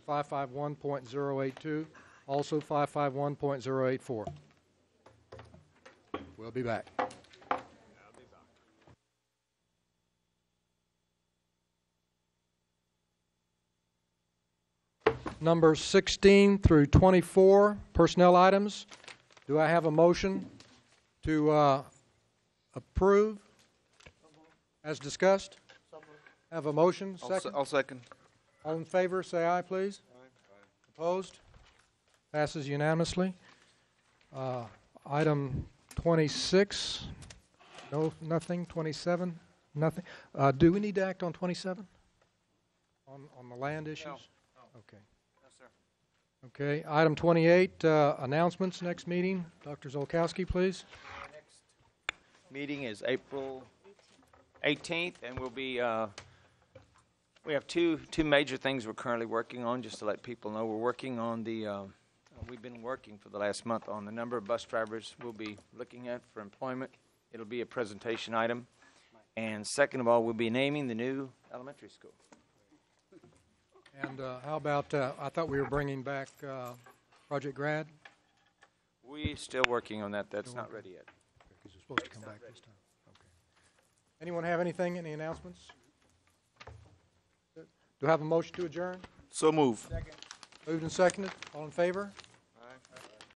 551.082, also 551.084. We'll be back. Numbers 16 through 24, personnel items. Do I have a motion to uh, approve as discussed? Have a motion, I'll se- second? I'll second. All in favor, say aye, please. Opposed? Passes unanimously. Uh, Item 26, no, nothing. 27, nothing. Uh, Do we need to act on 27? On, on the land issues? Okay. Yes, sir. Okay, item 28, uh, announcements, next meeting. Dr. Zolkowski, please. Meeting is April 18th, and we'll be, uh, we have two, two major things we're currently working on, just to let people know. We're working on the, uh, we've been working for the last month on the number of bus drivers we'll be looking at for employment. It'll be a presentation item. And second of all, we'll be naming the new elementary school. And uh, how about, uh, I thought we were bringing back uh, Project Grad? We're still working on that. That's not ready yet. Supposed to come back this time. Okay. Anyone have anything, any announcements? Do I have a motion to adjourn? So move. Moved and seconded. All in favor?